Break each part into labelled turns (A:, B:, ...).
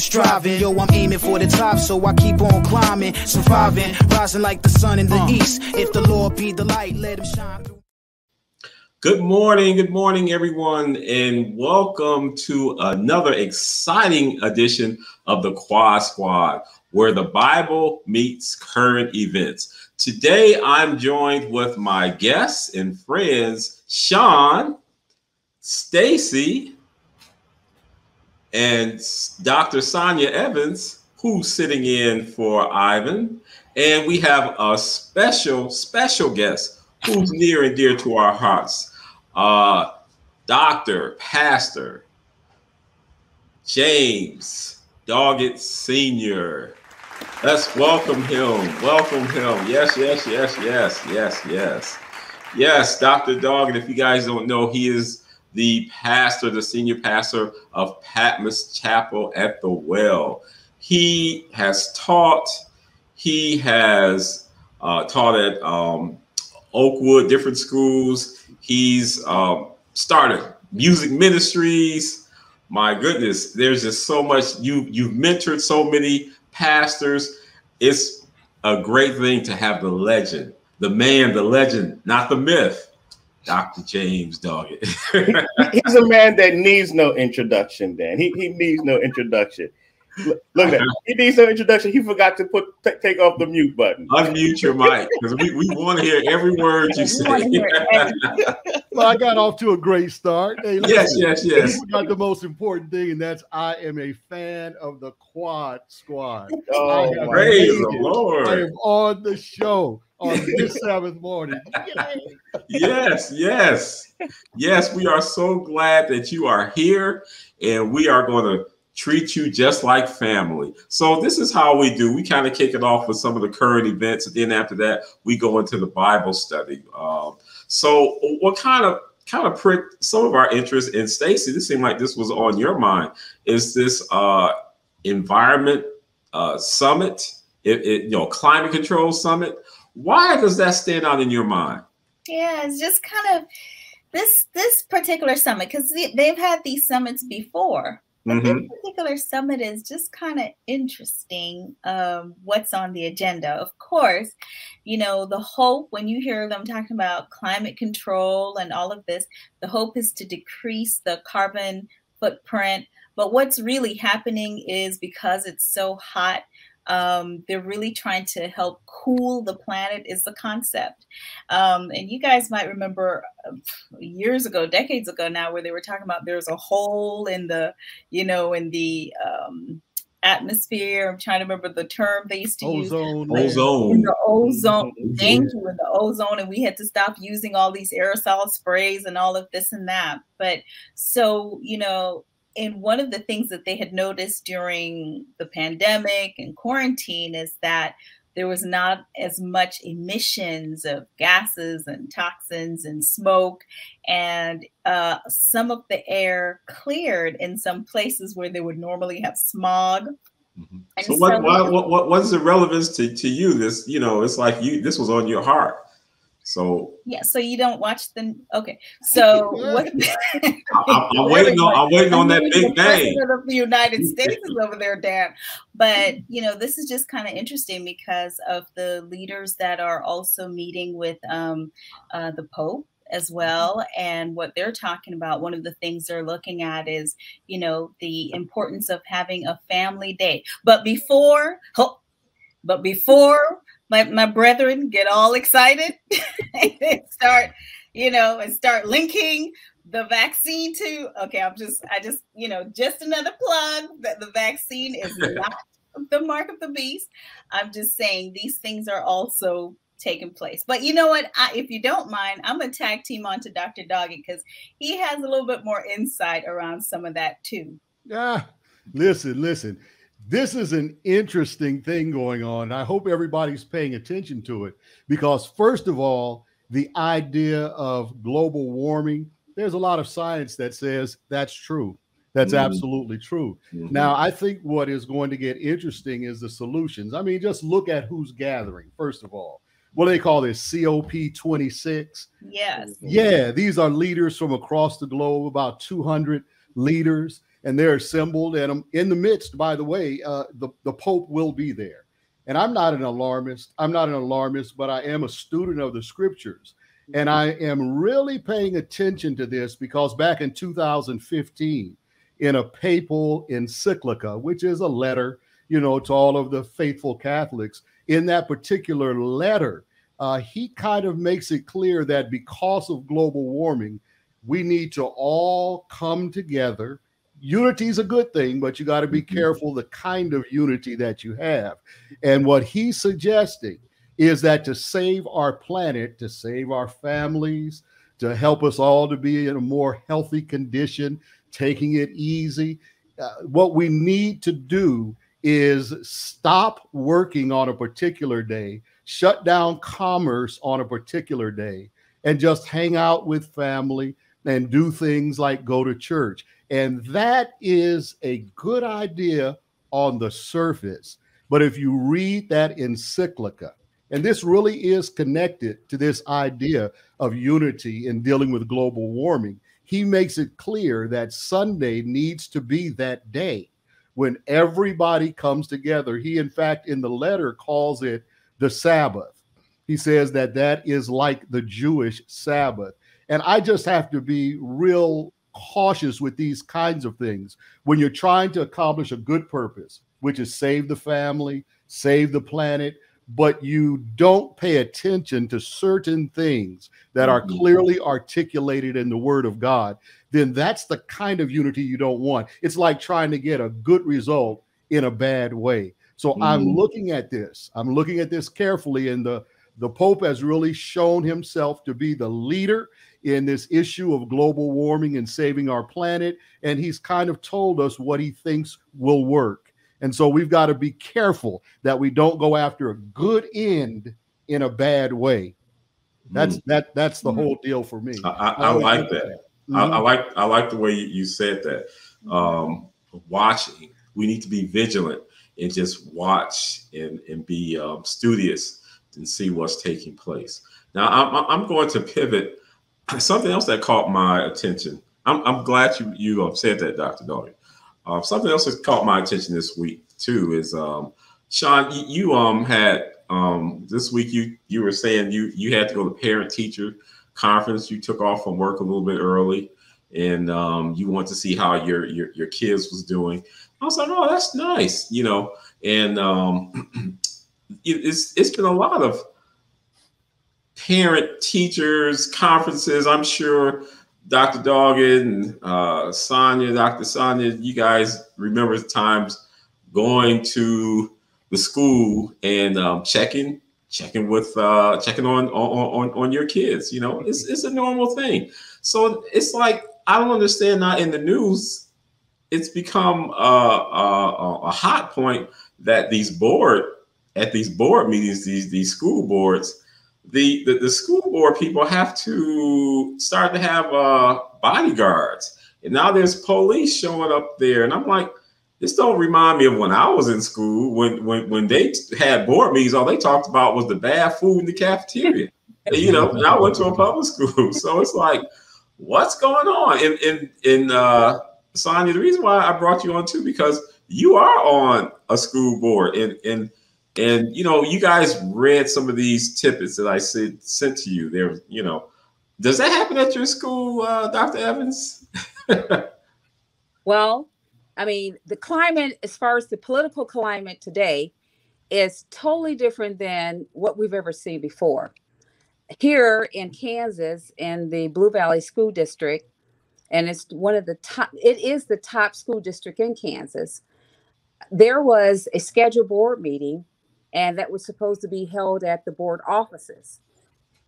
A: you striving. Yo, I'm aiming for the top, so I keep on climbing, surviving, rising like the sun in the uh. east. If the Lord be the light, let him shine through.
B: Good morning, good morning, everyone, and welcome to another exciting edition of the Quad Squad, where the Bible meets current events. Today, I'm joined with my guests and friends, Sean, Stacy, and Dr. Sonia Evans, who's sitting in for Ivan. And we have a special, special guest who's near and dear to our hearts. Uh, Doctor, Pastor James Doggette Sr. Let's welcome him. Welcome him. Yes, yes, yes, yes, yes, yes. Yes, Dr. Doggette, if you guys don't know, he is the pastor, the senior pastor of Patmos Chapel at the Well. He has taught, he has uh, taught at um, Oakwood, different schools. He's um, started music ministries. My goodness, there's just so much. You you've mentored so many pastors. It's a great thing to have the legend, the man, the legend, not the myth. Dr. James Doggette.
C: He's a man that needs no introduction, Dan. He, he needs no introduction. Look, look at that. He needs no introduction. He forgot to put t- take off the mute button.
B: Unmute your mic because we, we want to hear every word you say.
D: well, I got off to a great start. Hey,
B: yes, yes, yes.
D: We got the most important thing, and that's I am a fan of the Quad Squad.
B: Oh, praise the Lord!
D: I am on the show on this Sabbath morning.
B: yes, yes, yes. We are so glad that you are here, and we are going to treat you just like family. So this is how we do. We kind of kick it off with some of the current events, and then after that, we go into the Bible study. Um, so, what kind of kind of pricked some of our interest in Stacy? This seemed like this was on your mind. Is this uh, environment uh, summit? It, it, you know, climate control summit. Why does that stand out in your mind?
E: Yeah, it's just kind of this this particular summit because they've had these summits before. But mm-hmm. this particular summit is just kind of interesting. Um, what's on the agenda? Of course, you know the hope when you hear them talking about climate control and all of this, the hope is to decrease the carbon footprint. But what's really happening is because it's so hot, um, they're really trying to help cool the planet is the concept um, and you guys might remember um, years ago decades ago now where they were talking about there's a hole in the you know in the um, atmosphere. I'm trying to remember the term they used to
D: ozone.
E: use.
B: Ozone.
E: In the ozone. Thank you. In the ozone. And we had to stop using all these aerosol sprays and all of this and that. But so, you know, and one of the things that they had noticed during the pandemic and quarantine is that there was not as much emissions of gases and toxins and smoke and uh, some of the air cleared in some places where they would normally have smog.
B: Mm-hmm. so what, what, what, what's the relevance to, to you? This you know it's like you this was on your heart so
E: yeah, so you don't watch the okay. So what?
B: I, am waiting on. I'm waiting on that big.
E: Of the United States is over there, Dan. But you know, this is just kind of interesting because of the leaders that are also meeting with um, uh, the Pope as well and what they're talking about one of the things they're looking at is you know the importance of having a family day but before but before my, my brethren get all excited and start, you know, and start linking the vaccine to okay, I'm just I just, you know, just another plug that the vaccine is not the mark of the beast. I'm just saying these things are also taking place. But you know what? I, if you don't mind, I'm gonna tag team onto Dr. Doggy because he has a little bit more insight around some of that too.
D: Yeah, listen, listen this is an interesting thing going on. I hope everybody's paying attention to it because, first of all, the idea of global warming, there's a lot of science that says that's true. That's mm-hmm. absolutely true. Mm-hmm. Now, I think what is going to get interesting is the solutions. I mean, just look at who's gathering, first of all. What do they call this? COP26?
E: Yes.
D: Yeah, these are leaders from across the globe, about 200 leaders, and they're assembled. And um, in the midst, by the way, uh, the, the Pope will be there. And I'm not an alarmist. I'm not an alarmist, but I am a student of the scriptures. And I am really paying attention to this because back in 2015, in a papal encyclica, which is a letter, you know, to all of the faithful Catholics. In that particular letter, uh, he kind of makes it clear that because of global warming, we need to all come together. Unity is a good thing, but you got to be mm-hmm. careful the kind of unity that you have. And what he's suggesting is that to save our planet, to save our families, to help us all to be in a more healthy condition, taking it easy. Uh, what we need to do is stop working on a particular day, shut down commerce on a particular day, and just hang out with family and do things like go to church. And that is a good idea on the surface. But if you read that encyclica, and this really is connected to this idea of unity in dealing with global warming he makes it clear that Sunday needs to be that day when everybody comes together. He, in fact, in the letter calls it the Sabbath. He says that that is like the Jewish Sabbath. And I just have to be real cautious with these kinds of things when you're trying to accomplish a good purpose, which is save the family, save the planet, but you don't pay attention to certain things that are mm-hmm. clearly articulated in the word of God, then that's the kind of unity you don't want. It's like trying to get a good result in a bad way. So mm-hmm. I'm looking at this. I'm looking at this carefully and the the pope has really shown himself to be the leader in this issue of global warming and saving our planet and he's kind of told us what he thinks will work and so we've got to be careful that we don't go after a good end in a bad way. That's mm. that that's the mm. whole deal for me.
B: I, I, I like that. that. Mm-hmm. I, I, like I like the way you, you said that. Um, watching, we need to be vigilant and just watch and and be um, studious and see what's taking place. Now I'm I'm going to pivot. Something else that caught my attention. I'm, I'm glad you you said that, Dr. Dawson. Uh, something else that caught my attention this week too is um, Sean. You, you um had um this week you you were saying you you had to go to parent teacher conference. You took off from work a little bit early, and um, you want to see how your your your kids was doing. I was like, oh, that's nice, you know. And um, it's it's been a lot of parent teachers conferences. I'm sure Dr. Doggette and uh, Sonia, Dr. Sonia, you guys remember times going to the school and um, checking checking with uh, checking on, on on on your kids. You know, it's it's a normal thing. So it's like I don't understand Not in the news. It's become a, a, a hot point that these board at these board meetings, these these school boards, the, the, the school board people have to start to have uh, bodyguards. And now there's police showing up there. And I'm like, this don't remind me of when I was in school when when when they had board meetings. All they talked about was the bad food in the cafeteria. and, you know, and I went to a public school, so it's like, what's going on? And and and uh, Sonia, the reason why I brought you on too because you are on a school board, and and and you know, you guys read some of these tidbits that I said sent to you. There, you know, does that happen at your school, uh, Dr. Evans?
F: well, I mean, the climate, as far as the political climate today, is totally different than what we've ever seen before. Here in Kansas, in the Blue Valley School District, and it's one of the top, it is the top school district in Kansas. There was a scheduled board meeting and that was supposed to be held at the board offices.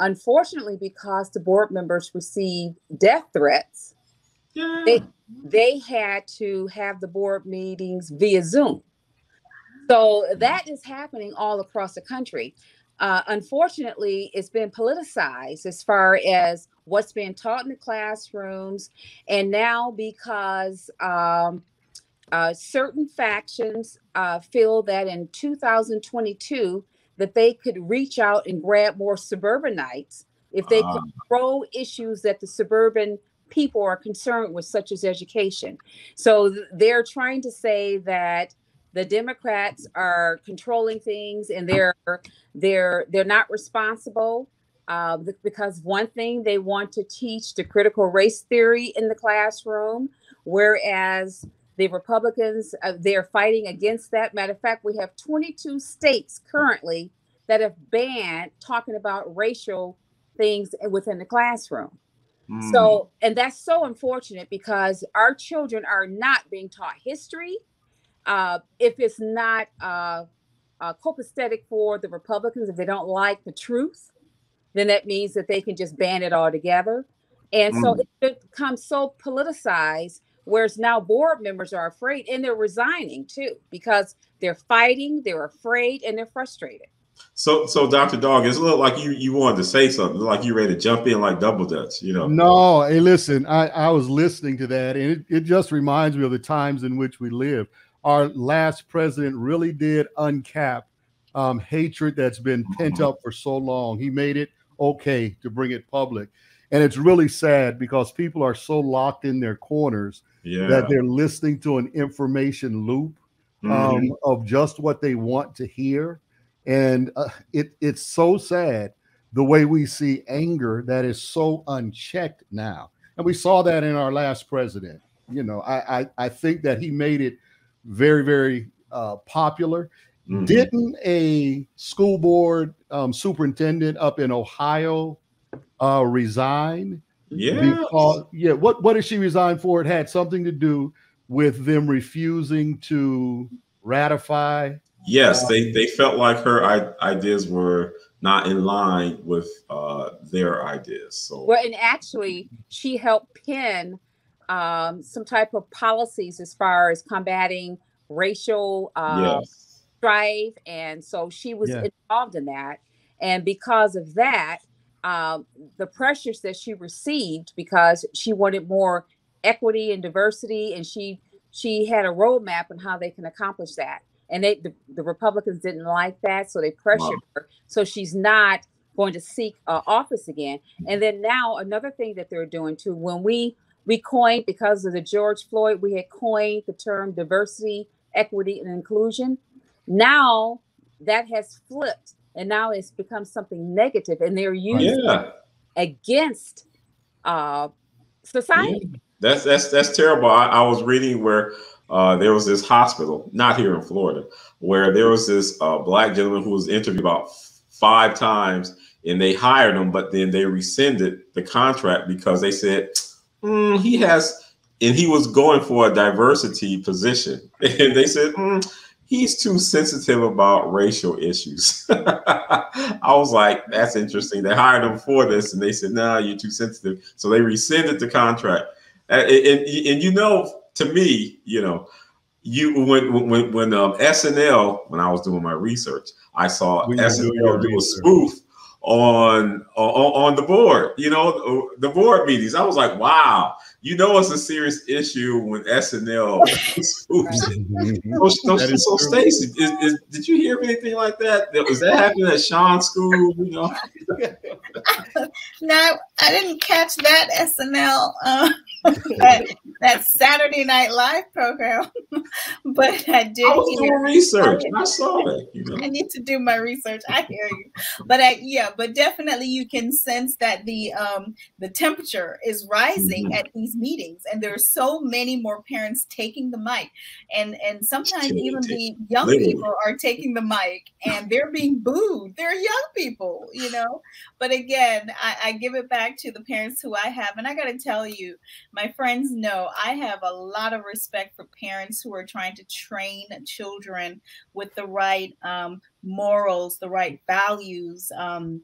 F: Unfortunately, because the board members received death threats, yeah. they they had to have the board meetings via Zoom. So that is happening all across the country. uh, unfortunately, it's been politicized as far as what's being taught in the classrooms. And now, because um, uh, certain factions uh, feel that in 2022 that they could reach out and grab more suburbanites if they uh. control issues that the suburban people are concerned with, such as education. So th- they're trying to say that the Democrats are controlling things and they're they're they're not responsible uh, because one thing they want to teach the critical race theory in the classroom, whereas the Republicans uh, they're fighting against that. Matter of fact, we have 22 states currently that have banned talking about racial things within the classroom. Mm. So, and that's so unfortunate because our children are not being taught history uh, if it's not uh, uh, copacetic for the Republicans, if they don't like the truth, then that means that they can just ban it altogether. And mm. so it becomes so politicized, whereas now board members are afraid and they're resigning too because they're fighting, they're afraid, and they're frustrated.
B: So, so Dr. Dog, it's a little like you you wanted to say something, like you ready to jump in like double dutch, you know?
D: No, hey, listen, I, I was listening to that, and it, it just reminds me of the times in which we live our last president really did uncap um, hatred that's been pent up for so long. He made it okay to bring it public. And it's really sad because people are so locked in their corners yeah. that they're listening to an information loop um, mm-hmm. of just what they want to hear. And uh, it, it's so sad the way we see anger that is so unchecked now. And we saw that in our last president. You know, I, I, I think that he made it very, very uh, popular. Mm-hmm. Didn't a school board um, superintendent up in Ohio uh, resign?
B: Yeah.
D: Because, yeah. What What did she resign for? It had something to do with them refusing to ratify.
B: Yes, uh, they they felt like her I- ideas were not in line with uh, their ideas. So
F: well, and actually, she helped pin um, some type of policies as far as combating racial uh, yes. strife. And so she was yeah. involved in that. And because of that, um, the pressures that she received because she wanted more equity and diversity, and she she had a roadmap on how they can accomplish that. And they the, the Republicans didn't like that, so they pressured wow. her. So she's not going to seek uh, office again. And then now another thing that they're doing too, when we we coined because of the George Floyd, we had coined the term diversity, equity, and inclusion. Now that has flipped and now it's become something negative and they're using yeah. against uh, society.
B: Yeah. That's that's that's terrible. I, I was reading where uh, there was this hospital, not here in Florida, where there was this uh, black gentleman who was interviewed about five times, and they hired him, but then they rescinded the contract because they said mm, he has, and he was going for a diversity position. And they said, mm, he's too sensitive about racial issues. I was like, that's interesting. They hired him for this, and they said, no, nah, you're too sensitive. So they rescinded the contract. And, and, and you know, to me, you know, you when when when um, SNL when I was doing my research, I saw SNL do a spoof on, on on the board. You know, the board meetings. I was like, wow. You know, it's a serious issue when SNL so, so, so Stacy, is, is, did you hear anything like that? Was that happening at Sean's school? You know.
E: no, I didn't catch that SNL. Uh, that, that, Saturday Night Live program, but I did. I
B: was doing research. I, I saw that.
E: You know? I need to do my research. I hear you, but I, yeah, but definitely you can sense that the um the temperature is rising mm-hmm. at these meetings, and there are so many more parents taking the mic, and and sometimes even the young Literally. people are taking the mic, and they're being booed. They're young people, you know. But again, I, I give it back to the parents who I have, and I got to tell you my friends know I have a lot of respect for parents who are trying to train children with the right um, morals, the right values. Um,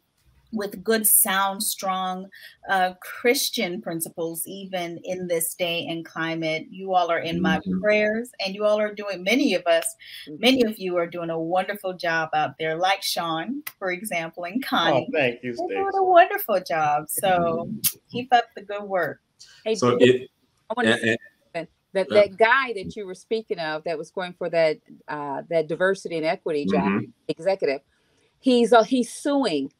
E: with good, sound, strong uh, Christian principles, even in this day and climate. You all are in my
B: Mhm.
E: prayers, and you all are doing, many of us,
F: Mm-hmm.
E: many of you are doing a wonderful job out there, like Sean, for example, and Connie.
C: Oh, thank you,
E: They're
C: Stacey.
E: doing a wonderful job. So keep up the good work.
F: Hey,
B: So it
F: I want to
B: and, and-
F: that that guy that you were speaking of that was going for that uh, that diversity and equity job
B: Mhm.
F: executive he's uh, he's suing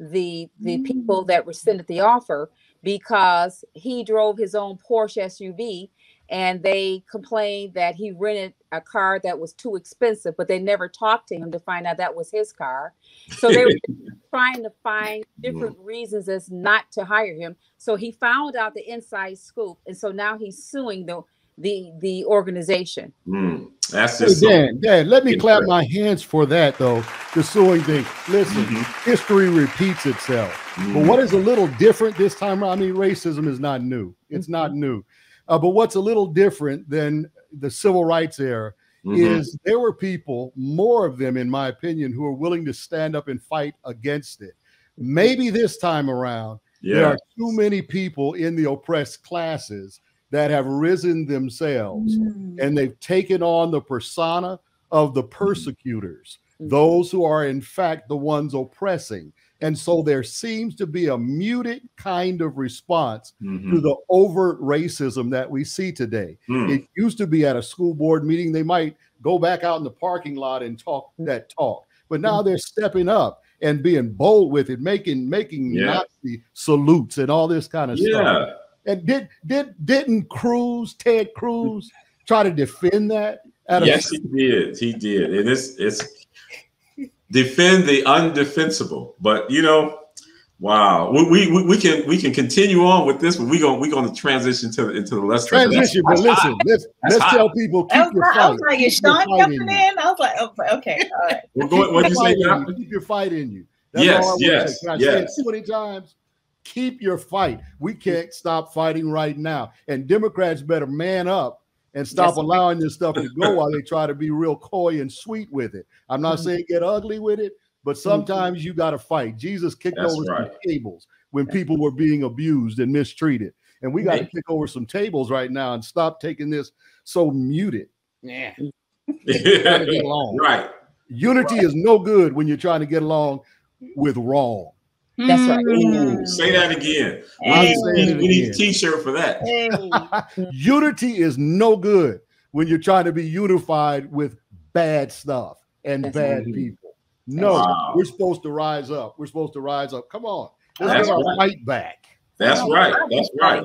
F: the the
E: Mm.
F: people that rescinded the offer because he drove his own Porsche SUV and they complained that he rented a car that was too expensive but they never talked to him to find out that was his car. So they were trying to find different reasons as not to hire him. So he found out the inside scoop and so now he's suing the the the organization
B: mm, that's
D: Hey,
B: just so,
D: Dan, Dan, let me clap my hands for that, though. The suing thing. Listen,
B: Mhm.
D: history repeats itself. But
B: mm,
D: what is a little different this time around? I mean, racism is not new. It's not new. Uh, but what's a little different than the civil rights era
B: mhm.
D: is there were people, more of them, in my opinion, who are willing to stand up and fight against it. Maybe this time around, there are too many people in the oppressed classes that have risen themselves and they've taken on the persona of the persecutors,
F: Mhm.
D: those who are in fact the ones oppressing. And so there seems to be a muted kind of response to
B: Mhm.
D: the overt racism that we see today.
B: Mm,
D: It used to be at a school board meeting, they might go back out in the parking lot and talk that talk. But now they're stepping up and being bold with it, making making
B: Yeah.
D: Nazi salutes and all this kind of stuff.
B: Yeah.
D: And did did didn't Cruz, Ted Cruz, try to defend that? At a-
B: Yes, he did. He did. And it's it's defend the undefensible. But you know, wow. We we, we can we can continue on with this, but we're gonna we're gonna transition to the into the less
D: transition. But listen, let's
B: That's
D: let's
B: hot.
D: tell people
E: I
D: keep
E: was,
D: your
E: like- I was like, is Sean
D: fight
E: jumping
D: in
E: in?
D: you.
E: I was like, oh, okay, all right.
B: We're going what
D: Keep
B: you
D: your
B: say now?
D: you. Keep your fight in you. That's
B: Yes,
D: all I
B: yes,
D: say. Can I say it
B: yes.
D: too many times? Keep your fight. We can't stop fighting right now. And Democrats better man up and stop
F: Yes.
D: allowing this stuff to go while they try to be real coy and sweet with it. I'm not
F: Mhm.
D: saying get ugly with it, but sometimes you got to fight. Jesus kicked
B: That's
D: over some tables when people were being abused and mistreated. And we got to kick over some tables right now and stop taking this so muted. Yeah. Trying to get along.
B: right.
D: Unity is no good when you're trying to get along with wrong.
F: That's right.
B: Ooh, say that again. We need,
D: saying it
B: we need a
D: again.
B: t-shirt for that.
E: Hey.
D: Unity is no good when you're trying to be unified with bad stuff and
F: That's
D: bad
B: right.
D: people. No,
B: Wow.
D: we're supposed to rise up. We're supposed to rise up. Come on. Let's
B: That's right.
D: fight back.
B: That's
E: Oh,
B: right. That's right.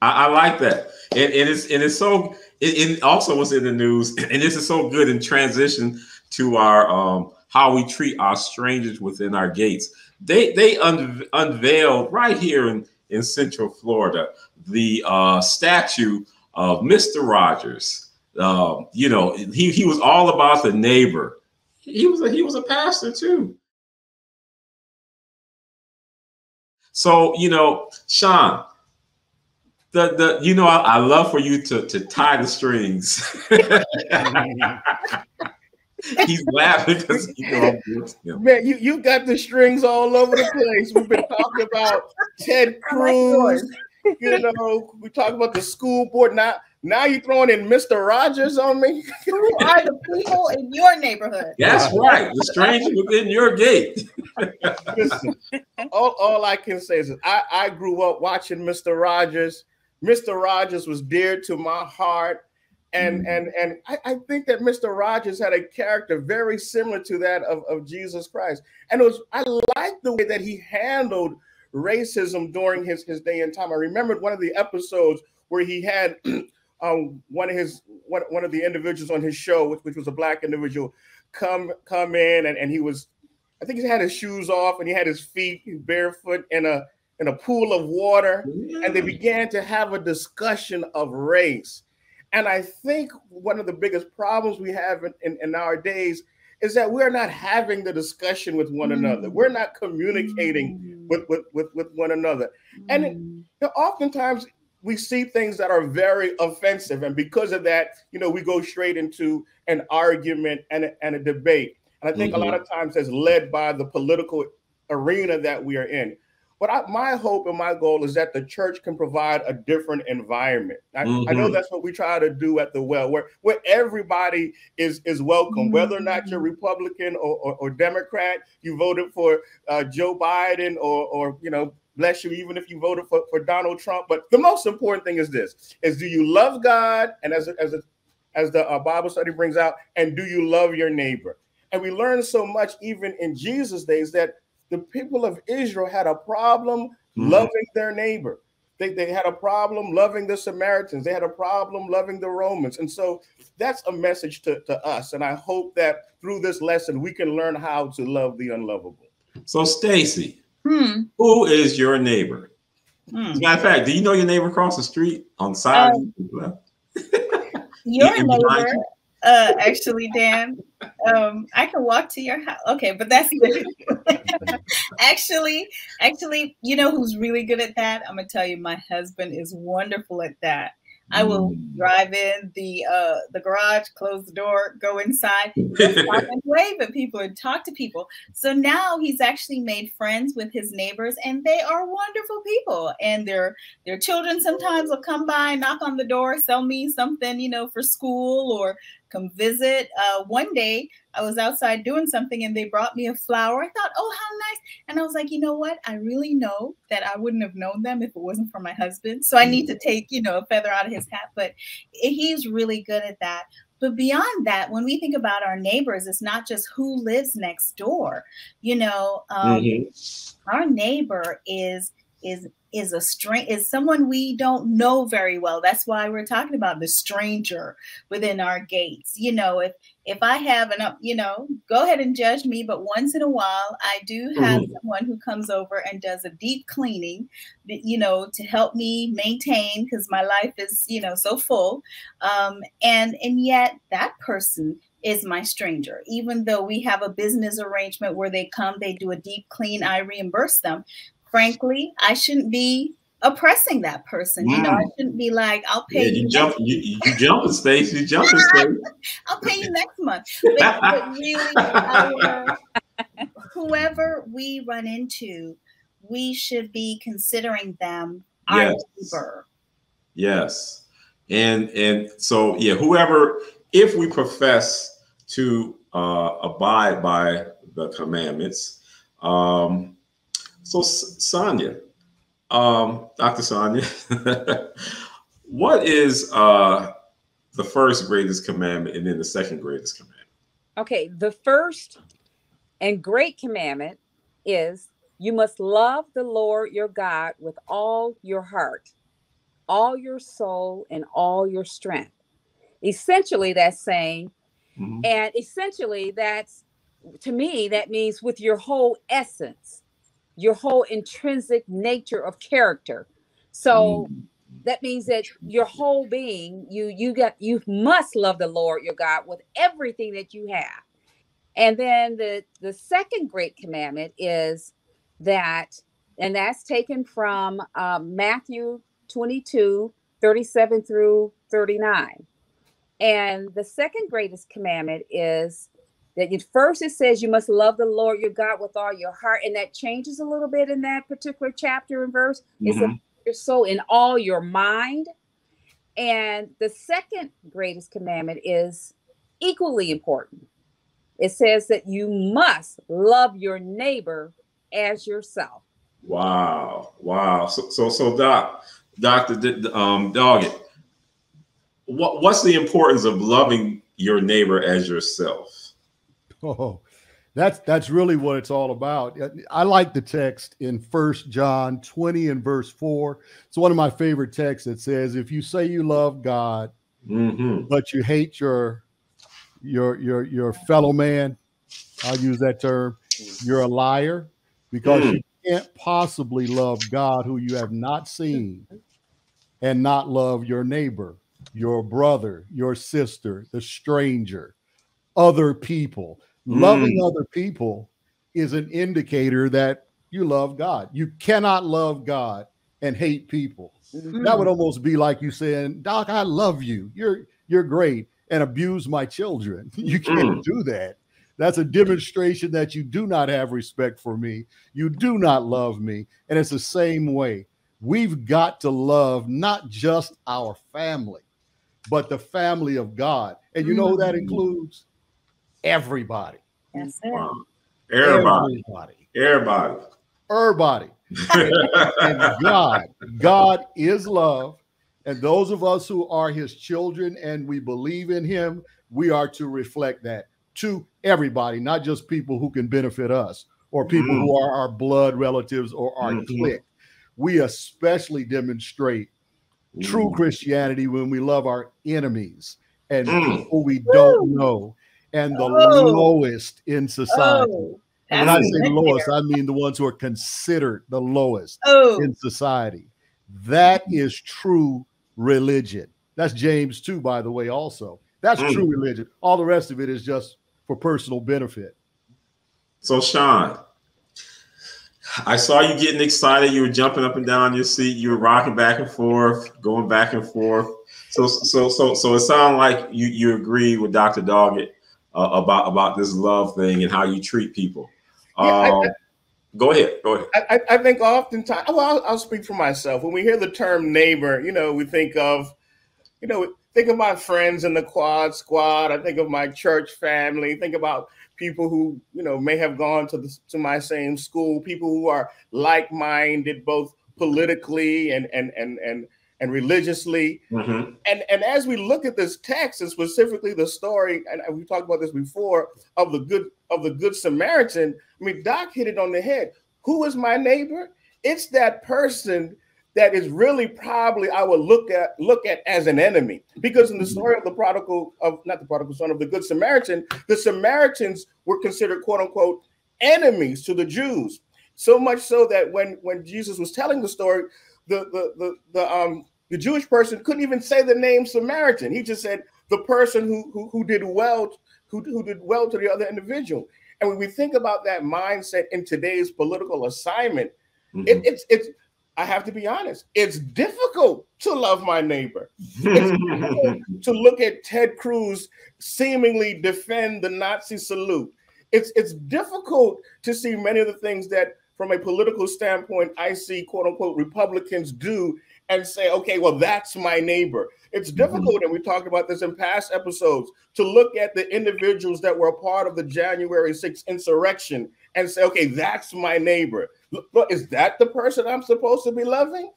B: I, I like that. And, and it's and it's so it, it also was in the news, and this is so good in transition to our um how we treat our strangers within our gates. They they un, unveiled right here in, in Central Florida the uh, statue of Mr. Rogers. Um, you know, he he was all about the neighbor. He was a, he was a pastor too. So you know, Sean, the the you know I, I love for you to to tie the strings. He's laughing because you know I'm him.
C: Man, you, you got the strings all over the place. We've been talking about Ted
E: I like.
C: Cruz. You know, we talk about the school board. Now, now you're throwing in Mr. Rogers on me.
E: Who are the people in your neighborhood?
B: That's right. The stranger within your gate.
C: Listen, all, all I can say is I, I grew up watching Mr. Rogers. Mr. Rogers was dear to my heart. And
B: Mhm.
C: and and I, I think that Mr. Rogers had a character very similar to that of, of Jesus Christ. And it was I like the way that he handled racism during his, his day and time. I remembered one of the episodes where he had um, one of his one, one of the individuals on his show, which, which was a black individual, come come in and, and he was I think he had his shoes off and he had his feet barefoot in a in a pool of water, and they began to have a discussion of race. And I think one of the biggest problems we have in, in, in our days is that we're not having the discussion with one another. Mm. We're not communicating mm. with, with, with, with one another. And it-
E: Mm.
C: You know, oftentimes we see things that are very offensive, and because of that, you know, we go straight into an argument and a, and a debate. And I think a lot mm-hmm. of times that's led by the political arena that we are in. But I, my hope and my goal is that the church can provide a different environment. I, mm-hmm. I, know mm-hmm. that's what we try to do at the well, where where everybody is is welcome, mm-hmm. whether or not you're Republican or, or, or Democrat, you voted for uh, Joe Biden or or you know bless you, even if you voted for, for Donald Trump. But the most important thing is this: is do you love God? And as a, as a, as the uh, Bible study brings out, and do you love your neighbor? And we learn so much even in Jesus' days that the people of Israel had a problem mm-hmm. loving their neighbor. They, they had a problem loving the Samaritans. They had a problem loving the Romans. And so that's a message to, to us. And I hope that through this lesson, we can learn how to love the unlovable.
B: So, Stacy, hmm. who is your neighbor? Hmm. As a matter of fact, do you know your neighbor across the street on the side? Um,
E: your neighbor uh, actually, Dan, um, I can walk to your house. Okay, but that's actually, actually, you know who's really good at that? I'm gonna tell you, my husband is wonderful at that. I will mm. drive in the uh, the garage, close the door, go inside, and wave at people and talk to people. So now he's actually made friends with his neighbors, and they are wonderful people. And their their children sometimes will come by, knock on the door, sell me something, you know, for school or come visit. Uh, one day I was outside doing something and they brought me a flower. I thought, oh, how nice. And I was like, you know what? I really know that I wouldn't have known them if it wasn't for my husband. So I need to take, you know, a feather out of his hat. But he's really good at that. But beyond that, when we think about our neighbors, it's not just who lives next door. You know, um, mm-hmm. our neighbor is is is a strain is someone we don't know very well that's why we're talking about the stranger within our gates you know if if i have an you know go ahead and judge me but once in a while i do have mm-hmm. someone who comes over and does a deep cleaning you know to help me maintain because my life is you know so full um and and yet that person is my stranger. Even though we have a business arrangement where they come, they do a deep clean, I reimburse them frankly, I shouldn't be oppressing that person. Mm. You know, I mm. shouldn't be like, I'll pay yeah,
B: you. You jump, you, you jumping, Stacy. You jumping, Stacy.
E: I'll pay you next month. But, but really, our, whoever we run into, we should be considering them our yes. neighbor.
B: Yes, and and so yeah, whoever, if we profess to uh, abide by the commandments. Um, so, Sonia, um, Dr. Sonia, what is uh, the first greatest commandment and then the second greatest commandment?
F: Okay, the first and great commandment is you must love the Lord your God with all your heart, all your soul, and all your strength. Essentially, that's saying, mm-hmm. and essentially, that's to me, that means with your whole essence your whole intrinsic nature of character. So mm. that means that your whole being, you you got you must love the Lord your God with everything that you have. And then the the second great commandment is that, and that's taken from uh, Matthew 22, 37 through 39. And the second greatest commandment is that at first it says you must love the Lord your God with all your heart, and that changes a little bit in that particular chapter and verse. Mm-hmm. It's your soul in all your mind. And the second greatest commandment is equally important. It says that you must love your neighbor as yourself.
B: Wow. Wow. So so so doc, Dr. D- um Doggette, what what's the importance of loving your neighbor as yourself?
D: Oh, that's that's really what it's all about. I like the text in First John 20 and verse 4. It's one of my favorite texts that says, if you say you love God, mm-hmm. but you hate your your your your fellow man, I'll use that term, you're a liar because mm. you can't possibly love God who you have not seen and not love your neighbor, your brother, your sister, the stranger, other people. Loving mm. other people is an indicator that you love God. You cannot love God and hate people. Mm. That would mm. almost be like you saying, "Doc, I love you. You're you're great," and abuse my children. You can't mm. do that. That's a demonstration that you do not have respect for me. You do not love me. And it's the same way. We've got to love not just our family, but the family of God. And you know who that mm. includes? Everybody.
E: That's it. Wow.
B: Everybody. Everybody. Everybody.
D: Everybody. and God, God is love. And those of us who are his children and we believe in him, we are to reflect that to everybody, not just people who can benefit us or people mm-hmm. who are our blood relatives or our mm-hmm. clique. We especially demonstrate mm-hmm. true Christianity when we love our enemies and mm. people we don't know and the oh. lowest in society. Oh. When I say lowest, I mean the ones who are considered the lowest oh. in society. That is true religion. That's James 2, by the way, also. That's mm. true religion. All the rest of it is just for personal benefit.
B: So, Sean, I saw you getting excited. You were jumping up and down your seat. You were rocking back and forth, going back and forth. So, so, so, so it sounded like you you agree with Dr. Doggette uh, about about this love thing and how you treat people. Yeah, I, um, go ahead. Go ahead.
C: I, I think oftentimes, well, I'll, I'll, speak for myself. When we hear the term neighbor, you know, we think of, you know, think of my friends in the quad squad. I think of my church family. Think about people who, you know, may have gone to the, to my same school. People who are like minded, both politically and and and and and religiously. Mm-hmm. And and as we look at this text and specifically the story, and we talked about this before of the good of the good Samaritan. I mean, Doc hit it on the head. Who is my neighbor? It's that person that is really probably I would look at look at as an enemy. Because in the story of the prodigal of not the prodigal son of the good Samaritan, the Samaritans were considered quote unquote enemies to the Jews. So much so that when when Jesus was telling the story, the the the, the um the Jewish person couldn't even say the name Samaritan. He just said the person who who, who did well who, who did well to the other individual. And when we think about that mindset in today's political assignment, mm-hmm. it, it's it's I have to be honest, it's difficult to love my neighbor. to look at Ted Cruz seemingly defend the Nazi salute. It's it's difficult to see many of the things that from a political standpoint I see quote unquote Republicans do and say, okay, well, that's my neighbor. It's mm-hmm. difficult, and we talked about this in past episodes, to look at the individuals that were a part of the January 6th insurrection and say, okay, that's my neighbor. But is that the person I'm supposed to be loving?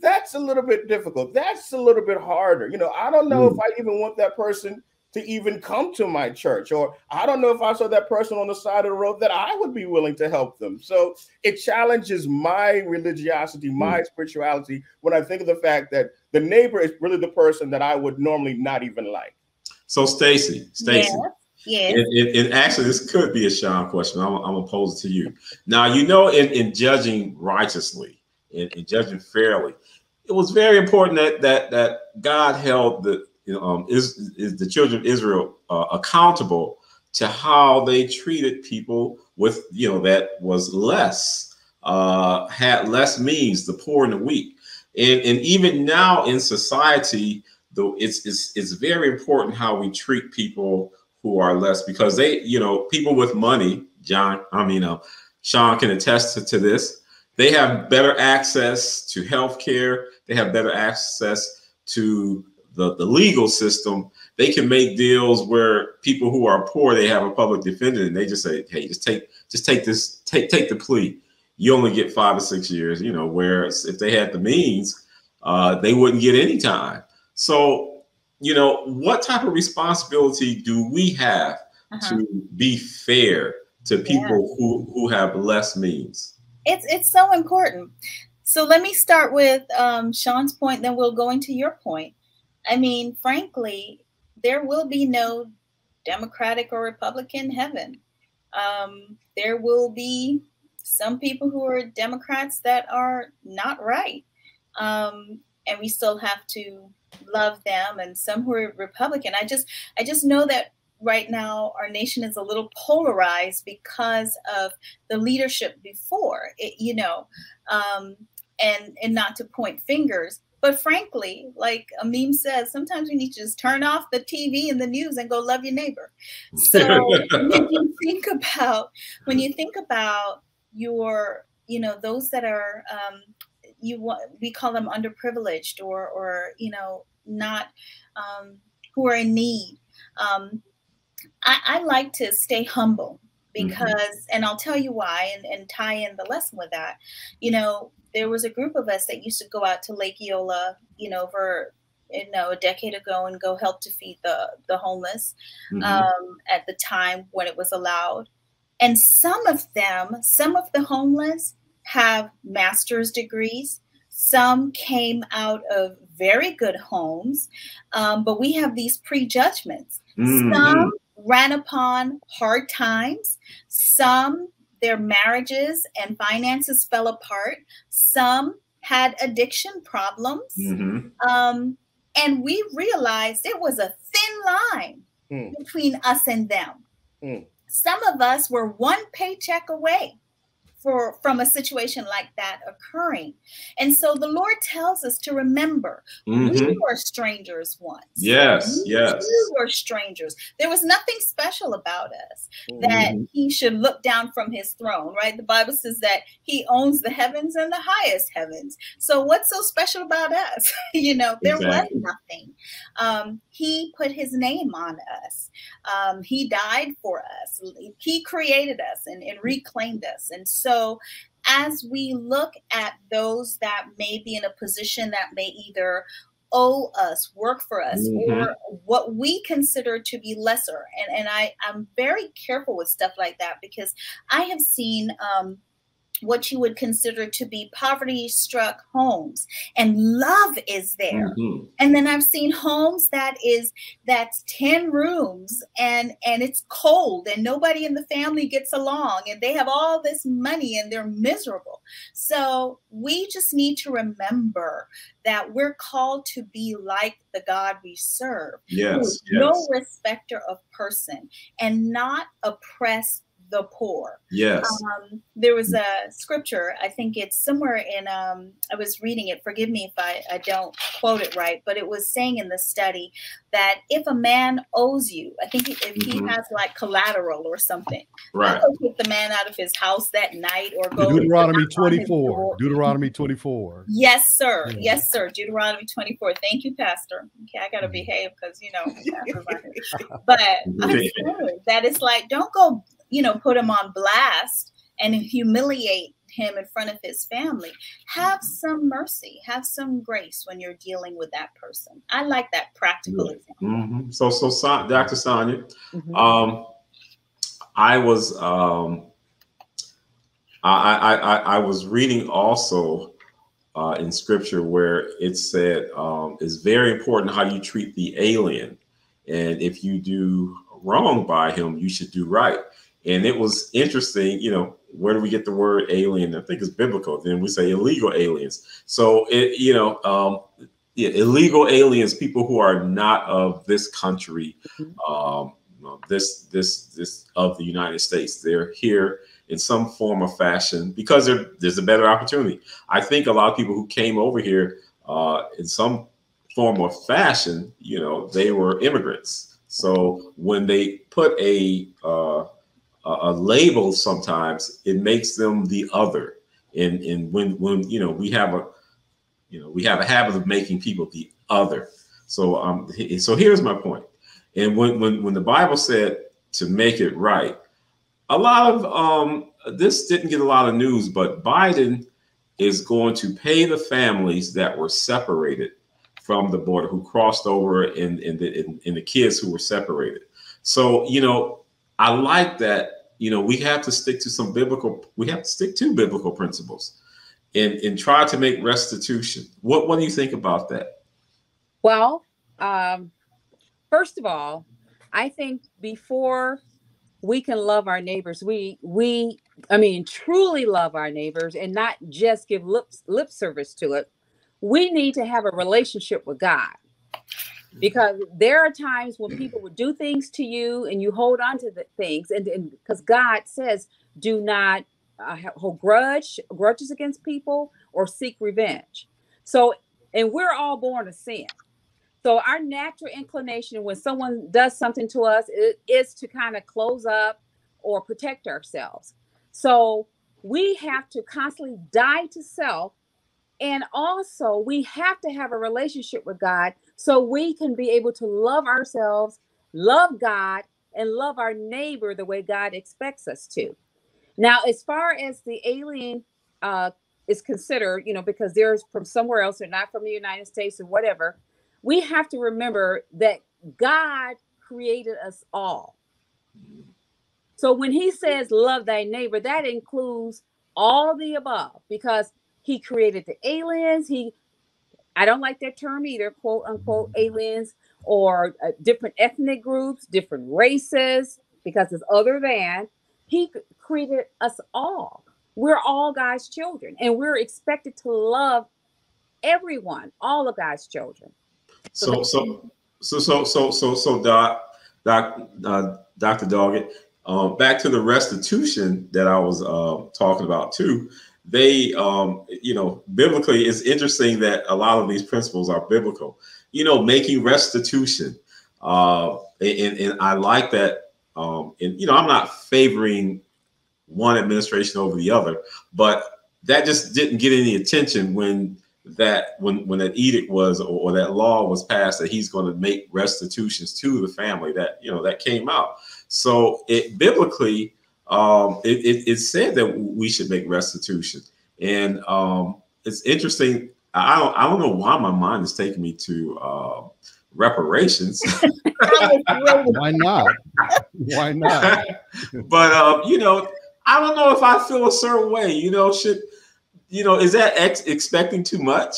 C: That's a little bit difficult. That's a little bit harder. You know, I don't know mm. if I even want that person to even come to my church. Or I don't know if I saw that person on the side of the road that I would be willing to help them. So it challenges my religiosity, my mm. spirituality when I think of the fact that the neighbor is really the person that I would normally not even like.
B: So Stacy, Stacy. Yeah. Yeah. And, and, actually, this could be a Sean question. I'm, I'm gonna pose it to you. Now, you know, in, in judging righteously, in, in judging fairly, it was very important that that that God held the you know, um, is, is the children of Israel uh, accountable to how they treated people with, you know, that was less, uh, had less means, the poor and the weak. And, and even now in society, though it's, it's, it's very important how we treat people who are less because they, you know, people with money, John, I mean, uh, Sean can attest to, to this. They have better access to health care. They have better access to the, the legal system, they can make deals where people who are poor, they have a public defender and they just say, hey, just take just take this, take take the plea. You only get five or six years, you know, whereas if they had the means, uh, they wouldn't get any time. So, you know, what type of responsibility do we have uh-huh. to be fair to people who, who have less means?
E: It's it's so important. So let me start with um, Sean's point, then we'll go into your point. I mean, frankly, there will be no Democratic or Republican heaven. Um, there will be some people who are Democrats that are not right. Um, and we still have to love them and some who are Republican. I just I just know that right now our nation is a little polarized because of the leadership before it, you know, um, and and not to point fingers, But frankly, like a meme says, sometimes we need to just turn off the TV and the news and go love your neighbor. So when you think about when you think about your, you know, those that are um, you want we call them underprivileged or or you know not um, who are in need. Um, I, I like to stay humble mm-hmm. because mm-hmm. and i'll tell you why and, and tie in the lesson with that you know there was a group of us that used to go out to lake eola you know for you know a decade ago and go help to feed the the homeless mm-hmm. um, at the time when it was allowed and some of them some of the homeless have master's degrees some came out of very good homes um, but we have these prejudgments mm-hmm. some ran upon hard times. Some, their marriages and finances fell apart. Some had addiction problems. Mm-hmm. Um, and we realized there was a thin line mm. between us and them. Mm. Some of us were one paycheck away for from a situation like that occurring. And so the Lord tells us to remember mm-hmm. we were strangers once.
B: Yes, we yes.
E: were strangers. There was nothing special about us mm-hmm. that he should look down from his throne, right? The Bible says that he owns the heavens and the highest heavens. So what's so special about us? you know, there exactly. was nothing. Um, he put his name on us. Um, he died for us. He created us and, and reclaimed us. And so as we look at those that may be in a position that may either owe us, work for us, mm-hmm. or what we consider to be lesser. And and I I'm very careful with stuff like that because I have seen um, what you would consider to be poverty struck homes and love is there mm-hmm. and then i've seen homes that is that's 10 rooms and and it's cold and nobody in the family gets along and they have all this money and they're miserable so we just need to remember that we're called to be like the god we serve
B: yes,
E: yes. no respecter of person and not oppress the poor.
B: Yes.
E: Um, there was a scripture, I think it's somewhere in, um, I was reading it, forgive me if I, I don't quote it right, but it was saying in the study that if a man owes you, I think if he mm-hmm. has like collateral or something,
B: right.
E: go kick the man out of his house that night or go.
D: Deuteronomy 24. Deuteronomy 24.
E: Yes, sir. Yeah. Yes, sir. Deuteronomy 24. Thank you, Pastor. Okay, I got to mm-hmm. behave because, you know, but I'm saying that it's like, don't go you know, put him on blast and humiliate him in front of his family. Have some mercy, have some grace when you're dealing with that person. I like that practical example.
B: Mm-hmm. So, so Dr. Sonia, mm-hmm. um, I was um, I, I, I was reading also uh, in scripture where it said um, it's very important how you treat the alien, and if you do wrong by him, you should do right. And it was interesting, you know, where do we get the word alien? I think it's biblical. Then we say illegal aliens. So it, you know, um, yeah, illegal aliens, people who are not of this country, mm-hmm. um, this this this of the United States. They're here in some form or fashion because there's a better opportunity. I think a lot of people who came over here uh, in some form or fashion, you know, they were immigrants. So when they put a uh, a label sometimes it makes them the other. And and when when you know we have a you know we have a habit of making people the other. So um so here's my point. And when when when the bible said to make it right a lot of um this didn't get a lot of news but biden is going to pay the families that were separated from the border who crossed over and and the, and, the kids who were separated. So you know i like that you know, we have to stick to some biblical, we have to stick to biblical principles and, and try to make restitution. What, what do you think about that?
F: Well, um, first of all, I think before we can love our neighbors, we, we, I mean, truly love our neighbors and not just give lip, lip service to it. We need to have a relationship with God because there are times when people will do things to you and you hold on to the things and because god says do not uh, hold grudge grudges against people or seek revenge so And we're all born to sin. So our natural inclination when someone does something to us is to kind of close up or protect ourselves. So we have to constantly die to self. And also, we have to have a relationship with God so we can be able to love ourselves, love God, and love our neighbor the way God expects us to. Now, as far as the alien uh, is considered, you know, because they're from somewhere else, they're not from the United States or whatever, we have to remember that God created us all. So when he says love thy neighbor, that includes all the above because he created the aliens. He, I don't like that term either, quote unquote aliens or uh, different ethnic groups, different races, because it's other than. He created us all. We're all God's children, and we're expected to love everyone, all of God's children.
B: So, so, so, so, so, so, so, Doc, Doc, uh, Dr. Doggette, um, back to the restitution that I was uh, talking about too. They, um, you know, biblically, it's interesting that a lot of these principles are biblical. You know, making restitution, uh, and, and I like that. Um, and you know, I'm not favoring one administration over the other, but that just didn't get any attention when that when when that edict was or, or that law was passed that he's going to make restitutions to the family that you know that came out so it biblically um it, it, it said that we should make restitution. And um it's interesting i don't i don't know why my mind is taking me to uh reparations.
D: Why not? Why not?
B: But um you know i don't know if i feel a certain way you know should you know, is that ex- expecting too much?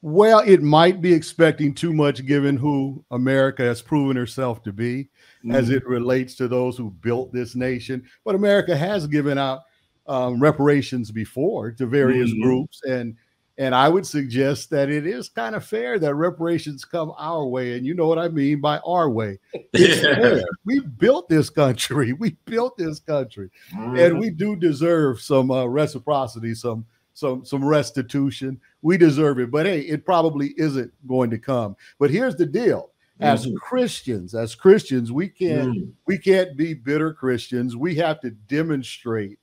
D: Well, it might be expecting too much given who America has proven herself to be mm-hmm. as it relates to those who built this nation. But America has given out um, reparations before to various mm-hmm. groups. And and I would suggest that it is kind of fair that reparations come our way. And you know what I mean by our way. Yeah. We built this country. We built this country. Mm-hmm. And we do deserve some uh, reciprocity, some some some restitution. We deserve it. But hey, it probably isn't going to come. But here's the deal. As mm-hmm. Christians, as Christians, we can't mm. we can't be bitter Christians. We have to demonstrate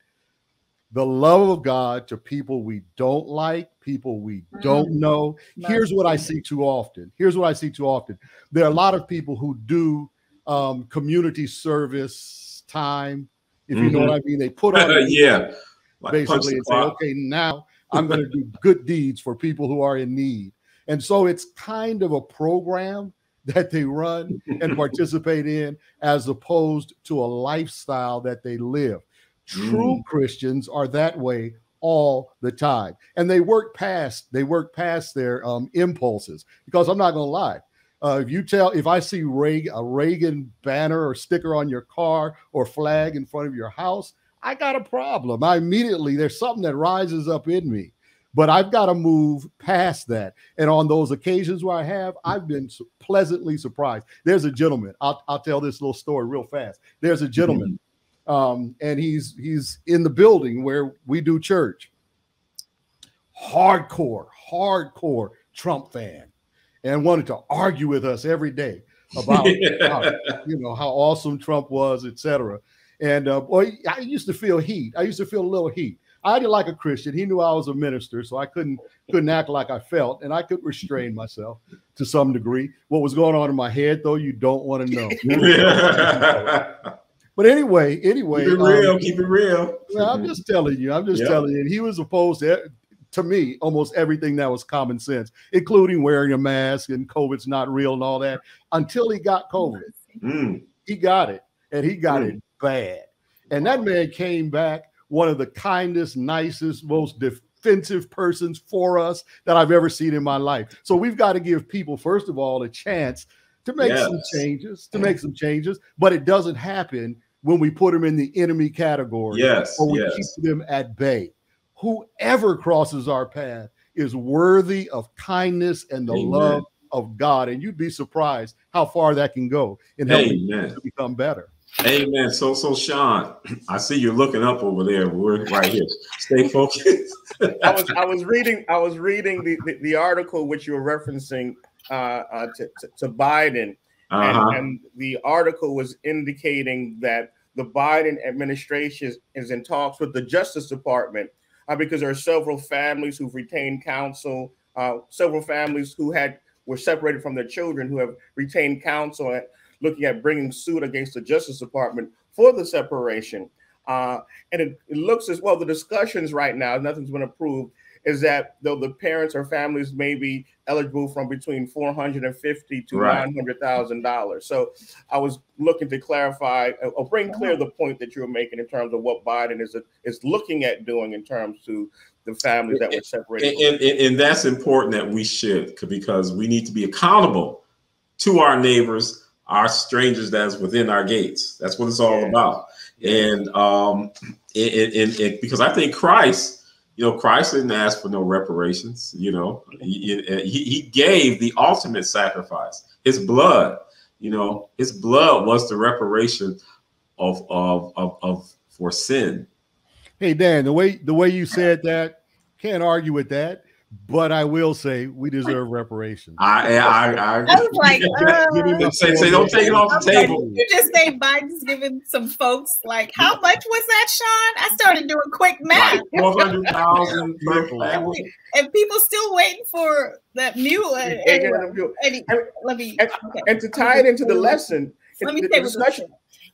D: the love of God to people we don't like, people we don't mm. know. Here's what I see too often. Here's what I see too often. There are a lot of people who do um, community service time, if you mm-hmm. know what I mean. They put on
B: yeah,
D: basically and say, okay, now I'm going to do good deeds for people who are in need. And so it's kind of a program that they run and participate in as opposed to a lifestyle that they live. True mm. Christians are that way all the time, and they work past they work past their um, impulses. Because I'm not going to lie, uh, if you tell if I see Reagan, a Reagan banner or sticker on your car or flag in front of your house, I got a problem. I immediately there's something that rises up in me, but I've got to move past that. And on those occasions where I have, I've been pleasantly surprised. There's a gentleman. I'll, I'll tell this little story real fast. There's a gentleman. Mm-hmm um, and he's he's in the building where we do church. Hardcore, hardcore Trump fan, and wanted to argue with us every day about how, you know how awesome Trump was, etc. And uh, boy, I used to feel heat. I used to feel a little heat. I did like a Christian. He knew I was a minister, so I couldn't couldn't act like I felt, and I could restrain myself to some degree. What was going on in my head, though, you don't want to know. But anyway, anyway,
B: keep it real. Um, keep it real.
D: I'm just telling you. I'm just yep. telling you. And he was opposed to, to me almost everything that was common sense, including wearing a mask and COVID's not real and all that. Until he got COVID, mm. he got it, and he got mm. it bad. And that man came back one of the kindest, nicest, most defensive persons for us that I've ever seen in my life. So we've got to give people, first of all, a chance to make yes. some changes, to make some changes, but it doesn't happen when we put them in the enemy category
B: yes,
D: or we
B: yes.
D: keep them at bay. Whoever crosses our path is worthy of kindness and the Amen. love of God. And you'd be surprised how far that can go in helping to become better.
B: Amen. So, so Sean, I see you're looking up over there. We're right here. Stay focused.
C: I was I was reading I was reading the, the, the article which you were referencing uh, uh, to, to, to Biden,
B: Uh-huh.
C: and, and the article was indicating that the Biden administration is, is in talks with the Justice Department uh, because there are several families who've retained counsel, uh, several families who had were separated from their children who have retained counsel at looking at bringing suit against the Justice Department for the separation. Uh, and it, it looks as well, the discussions right now, nothing's been approved, is that though the parents or families may be eligible from between 450 to
B: Right.
C: 900,000 dollars. So I was looking to clarify uh, or bring clear the point that you were making in terms of what Biden is is looking at doing in terms to the families that were separated.
B: and, and, and that's important that we should because we need to be accountable to our neighbors our strangers that's within our gates. That's what it's all
C: Yeah.
B: about. And um it, it, it, because i think christ you know christ didn't ask for no reparations you know. He, he, he gave the ultimate sacrifice his blood. You know his blood was the reparation of of of, of for sin.
D: Hey Dan, the way the way you said that, can't argue with that. But I will say we deserve reparations.
B: i i i,
E: I was like, uh,
B: say, say don't take it off the
E: I'm like,
B: table
E: you just say Biden's giving some folks like how much was that, Sean? I started doing quick math,
B: Like 400,000 per
E: and people still waiting for that mule. And, and, and, let me
C: And-
E: okay.
C: And to tie it into the lesson,
E: Let me
C: the,
E: say
C: the discussion,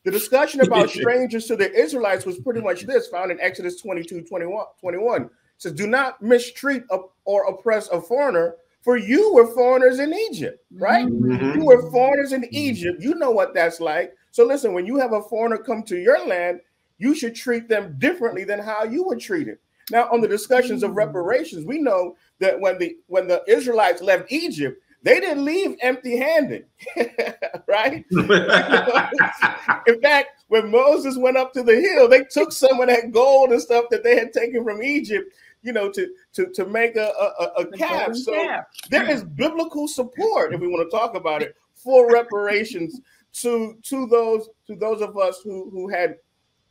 C: the discussion about strangers to the Israelites was pretty much this found in Exodus 22 21. 21. It says, Do not mistreat a, or oppress a foreigner, for you were foreigners in Egypt, right?
B: Mhm.
C: You were foreigners in Egypt. You know what that's like. So listen, when you have a foreigner come to your land, you should treat them differently than how you were treated. Now, on the discussions of reparations, we know that when the when the Israelites left Egypt, they didn't leave empty-handed, right? In fact, when Moses went up to the hill, they took some of that gold and stuff that they had taken from Egypt, you know, to to to make a a, a- a calf. So
E: calf.
C: there is biblical support, if we want to talk about it, for reparations to to those to those of us who who had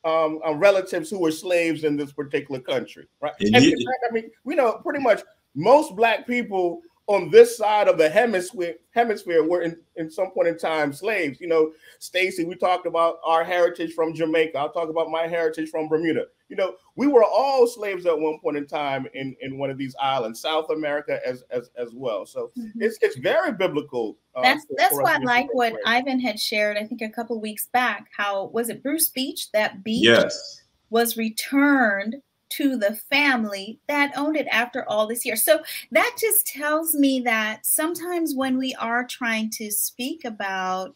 C: um, uh, relatives who were slaves in this particular country, right?
B: And
C: And
B: you-
C: in fact, I mean, we know pretty much most black people on this side of the hemisphere hemisphere were in, in some point in time slaves. You know, Stacy, we talked about our heritage from Jamaica. I'll talk about my heritage from Bermuda. You know, we were all slaves at one point in time in, in one of these islands, South America as as, as well. So it's it's very biblical. uh,
E: That's
C: for-
E: that's
C: for
E: why I like what
C: word.
E: Ivan had shared. I think a couple weeks back. How was it Bruce Beach? That beach
B: yes.
E: was returned to the family that owned it after all this year. So that just tells me that sometimes when we are trying to speak about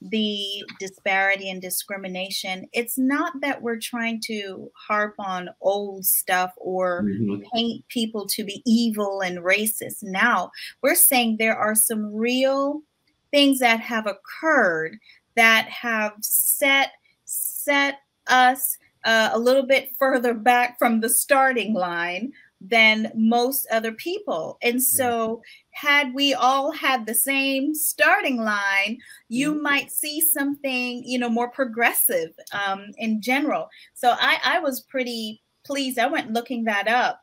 E: the disparity and discrimination, it's not that we're trying to harp on old stuff or
B: Mhm.
E: paint people to be evil and racist. Now we're saying there are some real things that have occurred that have set set us uh, a little bit further back from the starting line than most other people. And so, had we all had the same starting line, you might see something, you know, more progressive um, in general. So, I, I was pretty pleased. I went looking that up.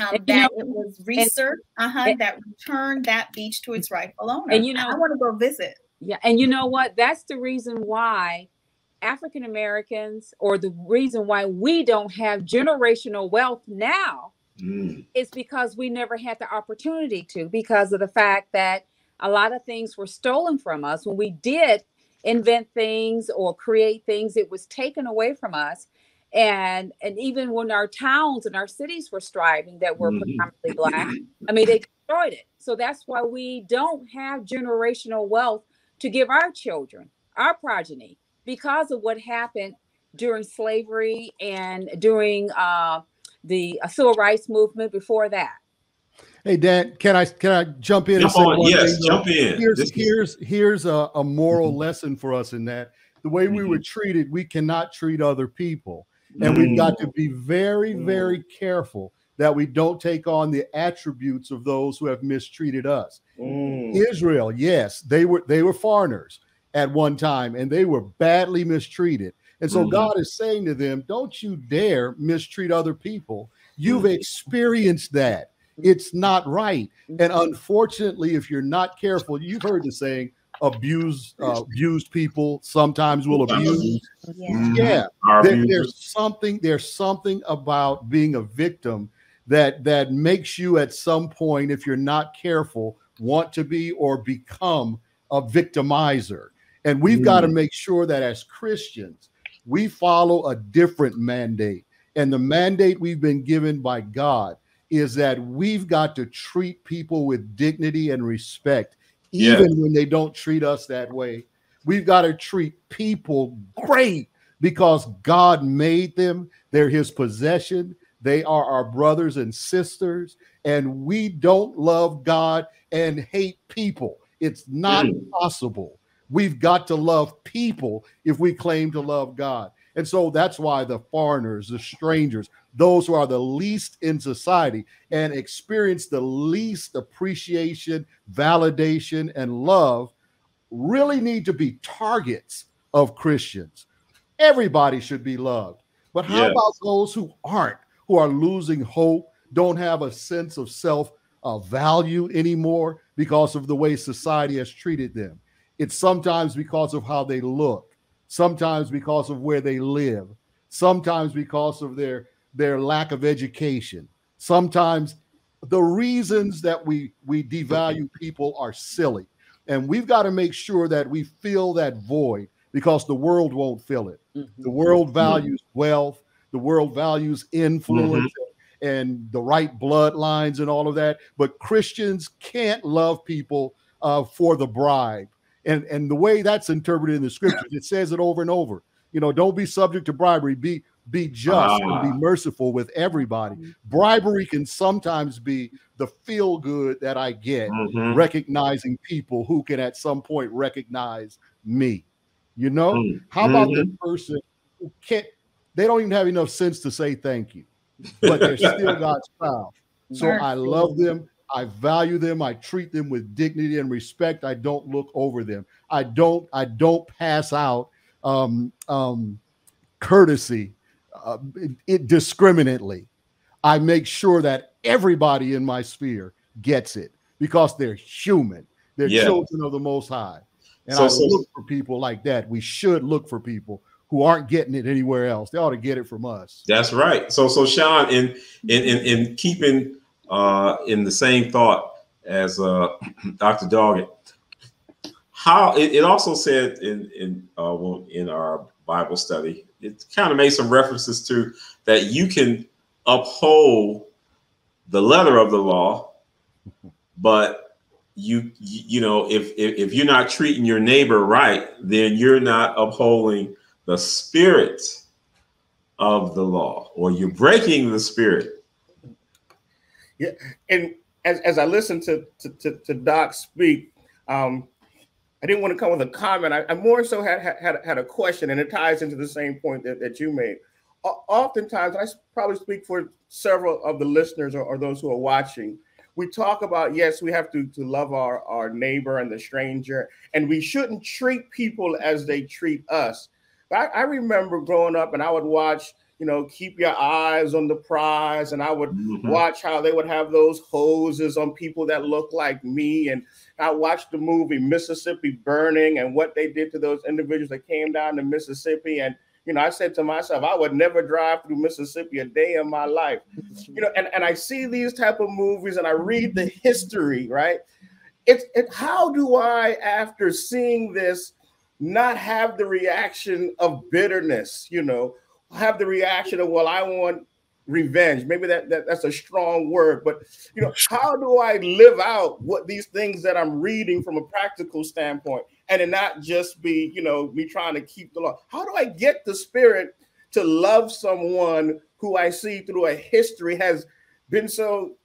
E: Um,
F: And
E: that
F: know-
E: it was research uh-huh,
F: and-
E: that returned that beach to its rightful owner.
F: And you know-
E: I want to go visit.
F: Yeah, and you know what? That's the reason why African Americans, or the reason why we don't have generational wealth now,
B: Mm.
F: is because we never had the opportunity to, because of the fact that a lot of things were stolen from us. When we did invent things or create things, it was taken away from us. And and even when our towns and our cities were striving that were
B: Mhm.
F: predominantly black, I mean they destroyed it. So that's why we don't have generational wealth to give our children, our progeny, because of what happened during slavery and during uh, the uh, civil rights movement before that.
D: Hey Dan, can I can I jump in and
B: Jump
D: say
B: on.
D: one
B: Yes,
D: thing, though?
B: jump in.
D: Here's
B: This is-
D: here's here's a, a moral
B: Mhm.
D: lesson for us in that the way we were treated, we cannot treat other people. And we've got to be very, very careful that we don't take on the attributes of those who have mistreated us.
C: Mm.
D: Israel, yes, they were they were foreigners. At one time and they were badly mistreated. And so mm-hmm. God is saying to them, don't you dare mistreat other people. You've mm-hmm. experienced that. It's not right. And unfortunately, if you're not careful, you've heard the saying, abuse uh, abused people sometimes will abuse. Yeah, mm-hmm. yeah. There, there's something there's something about being a victim that that makes you at some point, if you're not careful, want to be or become a victimizer. And we've mm. got to make sure that as Christians, we follow a different mandate. And the mandate we've been given by God is that we've got to treat people with dignity and respect, even yeah. when they don't treat us that way. We've got to treat people great because God made them, they're his possession. They are our brothers and sisters, and we don't love God and hate people. It's not mm. possible. We've got to love people if we claim to love God. And so that's why the foreigners, the strangers, those who are the least in society and experience the least appreciation, validation, and love really need to be targets of Christians. Everybody should be loved. But how yes. about those who aren't, who are losing hope, don't have a sense of self uh, value anymore because of the way society has treated them? It's sometimes because of how they look sometimes because of where they live, sometimes because of their their lack of education, sometimes the reasons that we we devalue people are silly. And we've got to make sure that we fill that void because the world won't fill it. Mm-hmm. The world values wealth, the world values influence mm-hmm. and the right bloodlines and all of that. But Christians can't love people uh, for the bribe and and the way that's interpreted in the scriptures, it says it over and over. You know, don't be subject to bribery. Be be just and be ah. merciful with everybody. Bribery can sometimes be the feel good that I get, mm-hmm. recognizing people who can at some point recognize me. You know, mm-hmm. how about the mm-hmm. person who can't? They don't even have enough sense to say thank you, but they're still God's child. So I love them. I value them. I treat them with dignity and respect. I don't look over them. I don't. I don't pass out um, um, courtesy uh, it, discriminately. I make sure that everybody in my sphere gets it because they're human. They're yeah. children of the Most High, and so, I so, look for people like that. We should look for people who aren't getting it anywhere else. They ought to get it from us.
B: That's right. So, so Sean, in in in, in keeping uh, in the same thought as uh, Dr. Doggette. How it, it, also said in in uh, in our Bible study, it kind of made some references to that you can uphold the letter of the law, but you you know if, if if you're not treating your neighbor right, then you're not upholding the spirit of the law, or you're breaking the spirit
C: and as, as I listened to, to, to, to Doc speak, um, I didn't want to come with a comment. I, I more so had, had had a question, and it ties into the same point that, that you made. oftentimes, I probably speak for several of the listeners or, or, those who are watching. We talk about yes, we have to, to love our, our neighbor and the stranger, and we shouldn't treat people as they treat us. But I, I remember growing up, and I would watch you know, keep your eyes on the prize. And I would mm-hmm. watch how they would have those hoses on people that look like me. And I watched the movie Mississippi Burning and what they did to those individuals that came down to Mississippi. And, you know, I said to myself, I would never drive through Mississippi a day in my life. You know, and, and I see these type of movies and I read the history, right? It's it, how do I, after seeing this, not have the reaction of bitterness, you know, have the reaction of, well, I want revenge. Maybe that, that that's a strong word, but you know, how do I live out what these things that I'm reading from a practical standpoint and it not just be, you know, me trying to keep the law? How do I get the spirit to love someone who I see through a history has been so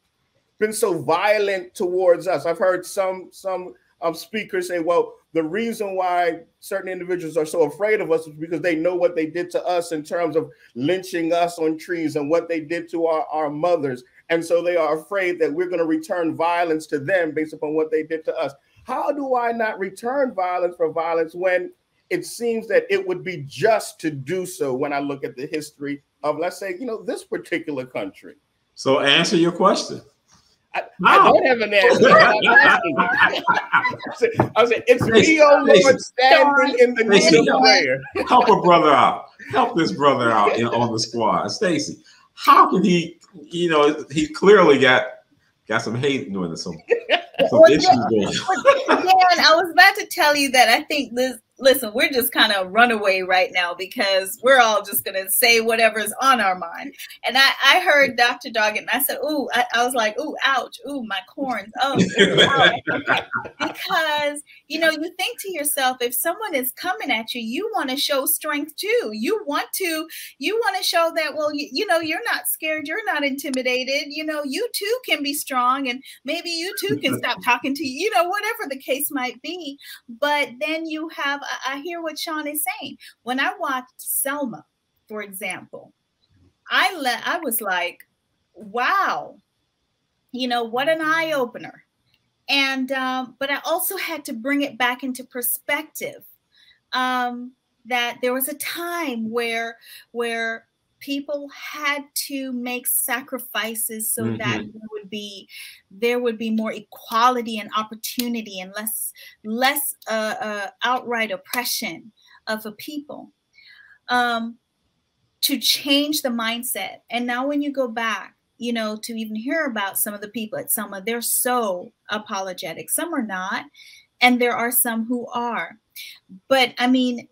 C: been so violent towards us? I've heard some some um, speakers say, well, the reason why certain individuals are so afraid of us is because they know what they did to us in terms of lynching us on trees and what they did to our, our mothers. And so they are afraid that we're going to return violence to them based upon what they did to us. how do I not return violence for violence when it seems that it would be just to do so when I look at the history of, let's say, you know, this particular country?
B: So answer your question.
C: I, I don't have an answer. I said, it's me, oh Lord, standing in the need of prayer.
B: Help a brother out. Help this brother out in, on the squad. Stacy, how can he, you know, he clearly got got some hate doing some, some
E: well, issues going. Dan, I was about to tell you that I think this listen, we're just kind of runaway right now because we're all just going to say whatever's on our mind. And I, I heard Dr. Doggette and I said, Ooh, I, I was like, Ooh, ouch. Ooh, my corns. Oh, because, you know, you think to yourself, if someone is coming at you, you want to show strength too. You want to, you want to show that, well, you, you know, you're not scared. You're not intimidated. You know, you too can be strong and maybe you too can stop talking to you, you know, whatever the case might be. But then you have I, hear what Sean is saying. When I watched Selma, for example, I let I was like, wow, you know, what an eye opener. And um, but I also had to bring it back into perspective. Um, that there was a time where where people had to make sacrifices so mm-hmm. that there would be there would be more equality and opportunity and less less uh, uh, outright oppression of a people um, to change the mindset. And now when you go back you know to even hear about some of the people at Selma they're so apologetic. Some are not and there are some who are. But i mean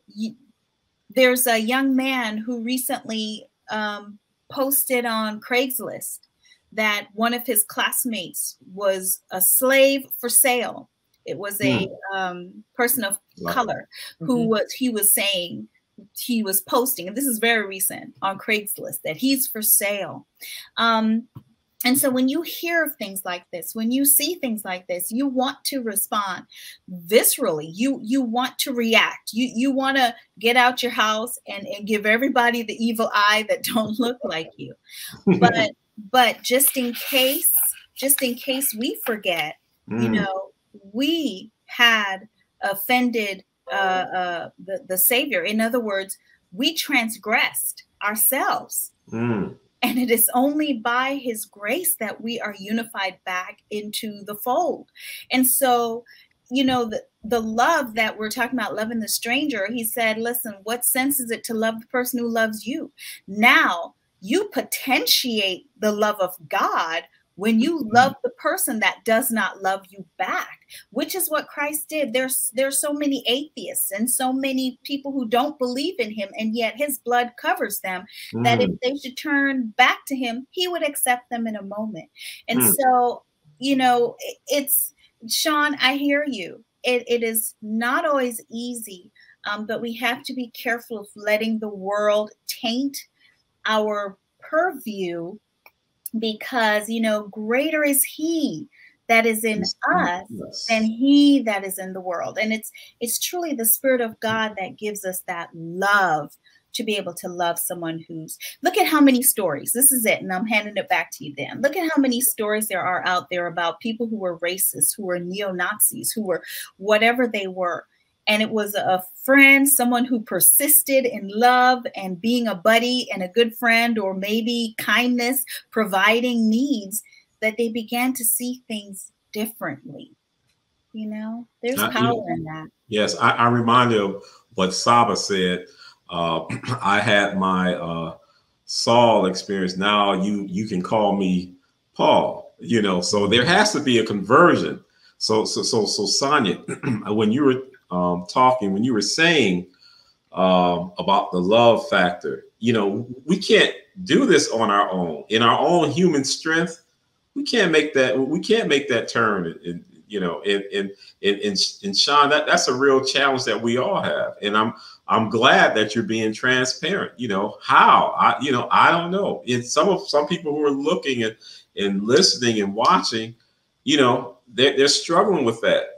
E: there's a young man who recently um, posted on Craigslist that one of his classmates was a slave for sale. It was a mm. um, person of color who mm-hmm. was he was saying he was posting, and this is very recent on Craigslist that he's for sale. Um, and so when you hear of things like this, when you see things like this, you want to respond viscerally. You you want to react. You you want to get out your house and, and give everybody the evil eye that don't look like you. But but just in case, just in case we forget, mm. you know, we had offended uh, uh, the, the Savior. In other words, we transgressed ourselves. Mm. And it is only by his grace that we are unified back into the fold. And so, you know, the, the love that we're talking about, loving the stranger, he said, listen, what sense is it to love the person who loves you? Now you potentiate the love of God when you mm-hmm. love the person that does not love you back which is what christ did there's there's so many atheists and so many people who don't believe in him and yet his blood covers them mm. that if mm. they should turn back to him he would accept them in a moment and mm. so you know it's sean i hear you it, it is not always easy um, but we have to be careful of letting the world taint our purview because you know greater is he that is in us than he that is in the world. And it's it's truly the spirit of god that gives us that love to be able to love someone who's look at how many stories. This is it and i'm handing it back to you dan. Look at how many stories there are out there about people who were racist who were neo-nazis who were whatever they were and it was a friend, someone who persisted in love and being a buddy and a good friend, or maybe kindness, providing needs, that they began to see things differently. You know, there's power in that.
B: Yes, I, I reminded of what Saba said. Uh, I had my uh, Saul experience. Now you you can call me Paul. You know, so there has to be a conversion. So so so so Sonia, when you were um, talking, when you were saying um, about the love factor, you know, we can't do this on our own. In our own human strength, we can't make that. We can't make that turn. And you know, and and and and Sean, that that's a real challenge that we all have. And I'm I'm glad that you're being transparent. You know how I you know I don't know. And some of some people who are looking at and listening and watching, you know, they're, they're struggling with that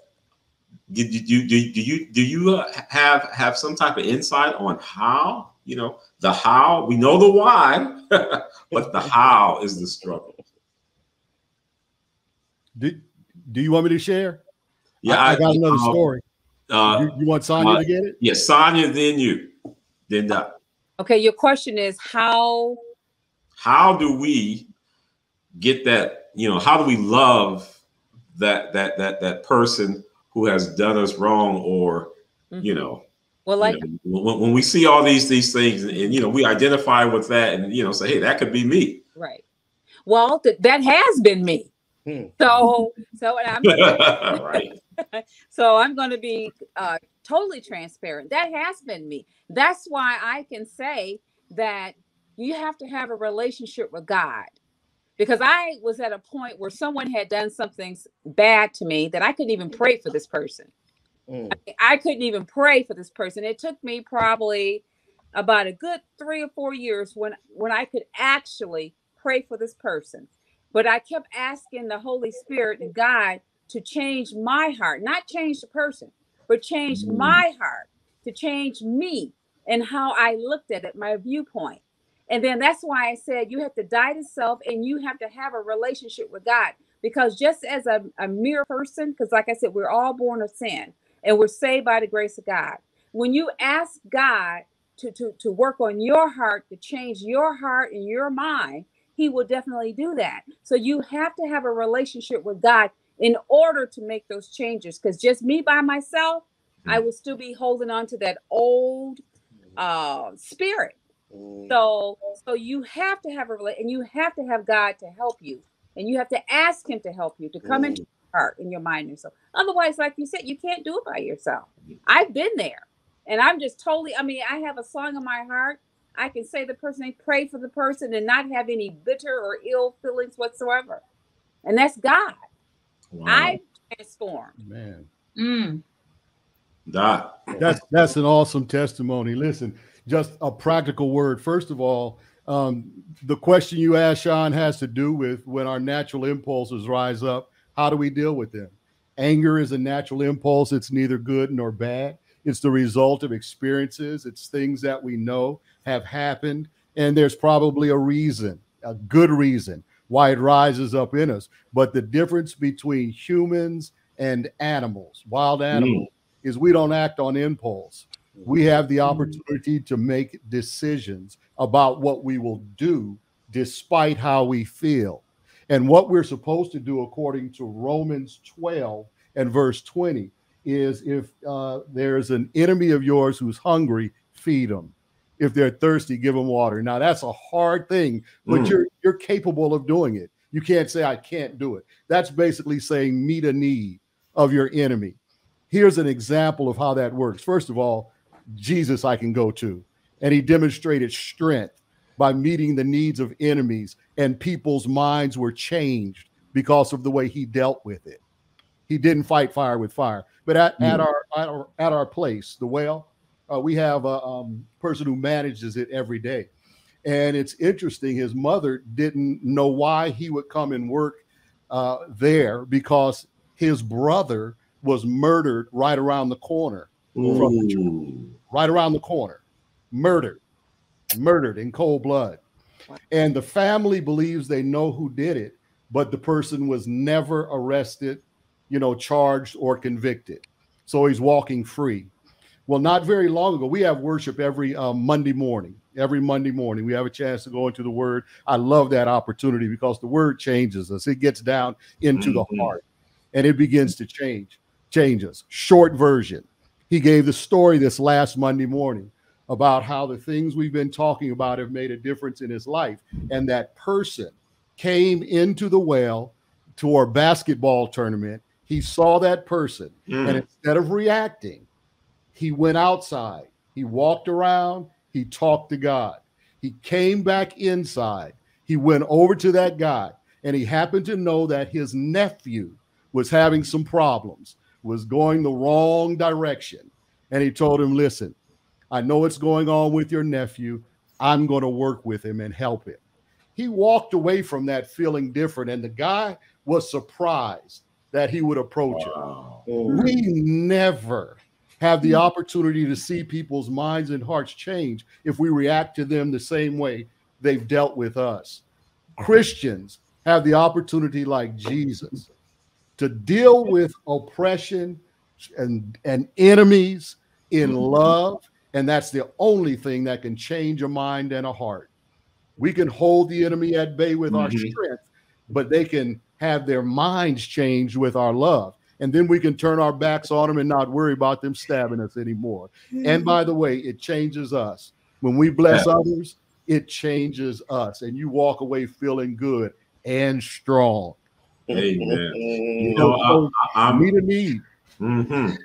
B: do, do, do, do you do you uh, have have some type of insight on how you know the how we know the why but the how is the struggle
D: do, do you want me to share
B: Yeah,
D: I, I got another
B: uh,
D: story.
B: Uh,
D: you, you want Sonia
B: uh,
D: to get it?
B: yeah, Sonia, then you, then that
F: Okay, your question is how
B: How do we get that? You know, how do we love that that that that person who has done us wrong, or you
F: Mhm.
B: know,
F: well like
B: you know, when, when we see all these these things, and, you know, we identify with that, and you know, say, hey, that could be me.
F: right. Well, th- that has been me.
C: Hmm.
F: So so and I'm
B: right.
F: so I'm going to be uh, totally transparent. That has been me. That's why I can say that you have to have a relationship with God. Because I was at a point where someone had done something bad to me that I couldn't even pray for this person.
C: Mm.
F: I couldn't even pray for this person. It took me probably about a good three or four years when when I could actually pray for this person. But I kept asking the Holy Spirit and God to change my heart, not change the person, but change
B: Mm.
F: my heart, to change me and how I looked at it, my viewpoint. And then that's why I said you have to die to self and you have to have a relationship with God. Because just as a, a mere person, because like I said, we're all born of sin and we're saved by the grace of God. When you ask God to, to, to work on your heart, to change your heart and your mind, He will definitely do that. So you have to have a relationship with God in order to make those changes. Because just me by myself, I will still be holding on to that old uh, spirit.
C: Mm.
F: So so you have to have a rela- and you have to have God to help you. And you have to ask him to help you to come into your heart and your mind and soul. Otherwise, like you said, you can't do it by yourself. I've been there. And I'm just totally, I mean, I have a song in my heart. I can say the person and pray for the person and not have any bitter or ill feelings whatsoever. And that's God.
B: Wow.
F: I transformed.
D: Man,
E: Mm.
B: Doc.
D: that's that's an awesome testimony. Listen, just a practical word. First of all, um, the question you asked, Sean, has to do with when our natural impulses rise up. How do we deal with them? Anger is a natural impulse. It's neither good nor bad. It's the result of experiences. It's things that we know have happened, and there's probably a reason, a good reason why it rises up in us. But the difference between humans and animals, wild animals, is we don't act on impulse. We have the opportunity to make decisions about what we will do despite how we feel. And what we're supposed to do, according to Romans 12 and verse 20, is if uh, there's an enemy of yours who's hungry, feed them. If they're thirsty, give them water. Now that's a hard thing, but
B: Mm.
D: you're you're capable of doing it. You can't say I can't do it. That's basically saying meet a need of your enemy. Here's an example of how that works. First of all, Jesus I can go to, and he demonstrated strength by meeting the needs of enemies, and people's minds were changed because of the way he dealt with it. He didn't fight fire with fire. But at, at,
B: Mm.
D: our, at our at our place, the well, uh, we have a um, person who manages it every day. And it's interesting, his mother didn't know why he would come and work uh, there because his brother was murdered right around the corner,
B: Ooh.
D: Right around the corner, murdered, murdered in cold blood. And the family believes they know who did it, but the person was never arrested, you know, charged or convicted. So he's walking free. Well, not very long ago, we have worship every uh, Monday morning. Every Monday morning, we have a chance to go into the Word. I love that opportunity because the Word changes us. It gets down into the heart, and it begins to change, change us. Short version. He gave the story this last Monday morning about how the things we've been talking about have made a difference in his life, and that person came into the well to our basketball tournament. He saw that person,
B: Mm.
D: and instead of reacting, he went outside. He walked around. He talked to God. He came back inside. He went over to that guy, and he happened to know that his nephew was having some problems, was going the wrong direction. And he told him, Listen, I know what's going on with your nephew. I'm going to work with him and help him. He walked away from that feeling different, and the guy was surprised that he would approach him.
B: Oh.
D: We never have the opportunity to see people's minds and hearts change if we react to them the same way they've dealt with us. Christians have the opportunity, like Jesus, to deal with oppression and, and enemies in mm-hmm. love. And that's the only thing that can change a mind and a heart. We can hold the enemy at bay with mm-hmm. our strength, but they can have their minds changed with our love. And then we can turn our backs on them and not worry about them stabbing us anymore. Mm-hmm. And by the way, it changes us. When we bless yeah. others, it changes us. And you walk away feeling good and strong.
B: Amen.
D: you know, I, am meet a need.
B: Mm-hmm.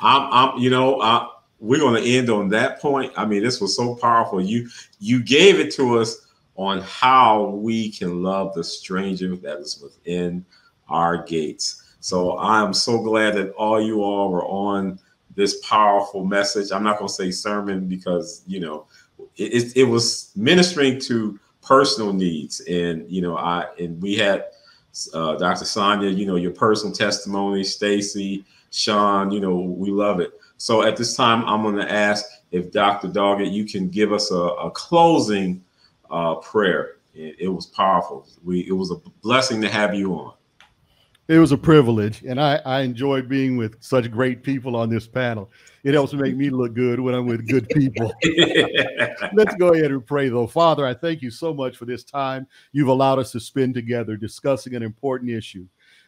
B: I'm, I'm, you know, I, we're going to end on that point. I mean, this was so powerful. You, you gave it to us on how we can love the stranger that is within our gates. So I'm so glad that all you all were on this powerful message. I'm not going to say sermon because, you know, it, it, was ministering to personal needs. And, you know, I, and we had uh, Dr. Sonia, you know, your personal testimony, Stacy, Sean, you know, we love it. So at this time, I'm going to ask if Dr. Doggette, you can give us a, a closing uh, prayer. It, it, was powerful. We it was a blessing to have you on.
D: It was a privilege, and I, I enjoyed being with such great people on this panel. It helps make me look good when I'm with good people. Let's go ahead and pray, though. Father, I thank you so much for this time you've allowed us to spend together discussing an important issue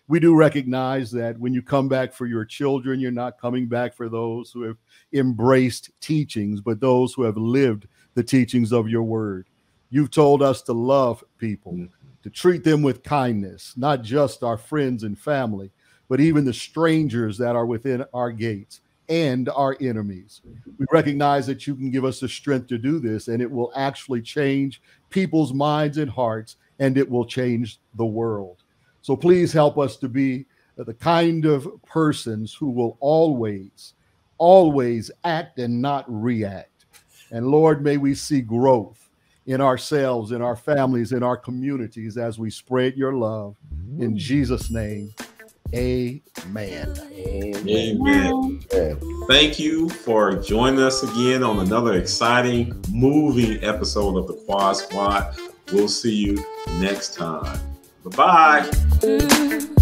D: we do recognize that when you come back for your children, you're not coming back for those who have embraced teachings, but those who have lived the teachings of your word. You've told us to love people, to treat them with kindness, not just our friends and family, but even the strangers that are within our gates and our enemies. We recognize that you can give us the strength to do this, and it will actually change people's minds and hearts, and it will change the world. So please help us to be the kind of persons who will always, always act and not react. And Lord, may we see growth in ourselves, in our families, in our communities as we spread your love. In Jesus' name, amen.
B: Amen. amen. Thank you for joining us again on another exciting, moving episode of the Quad Squad. We'll see you next time. Bye bye. Mm-hmm.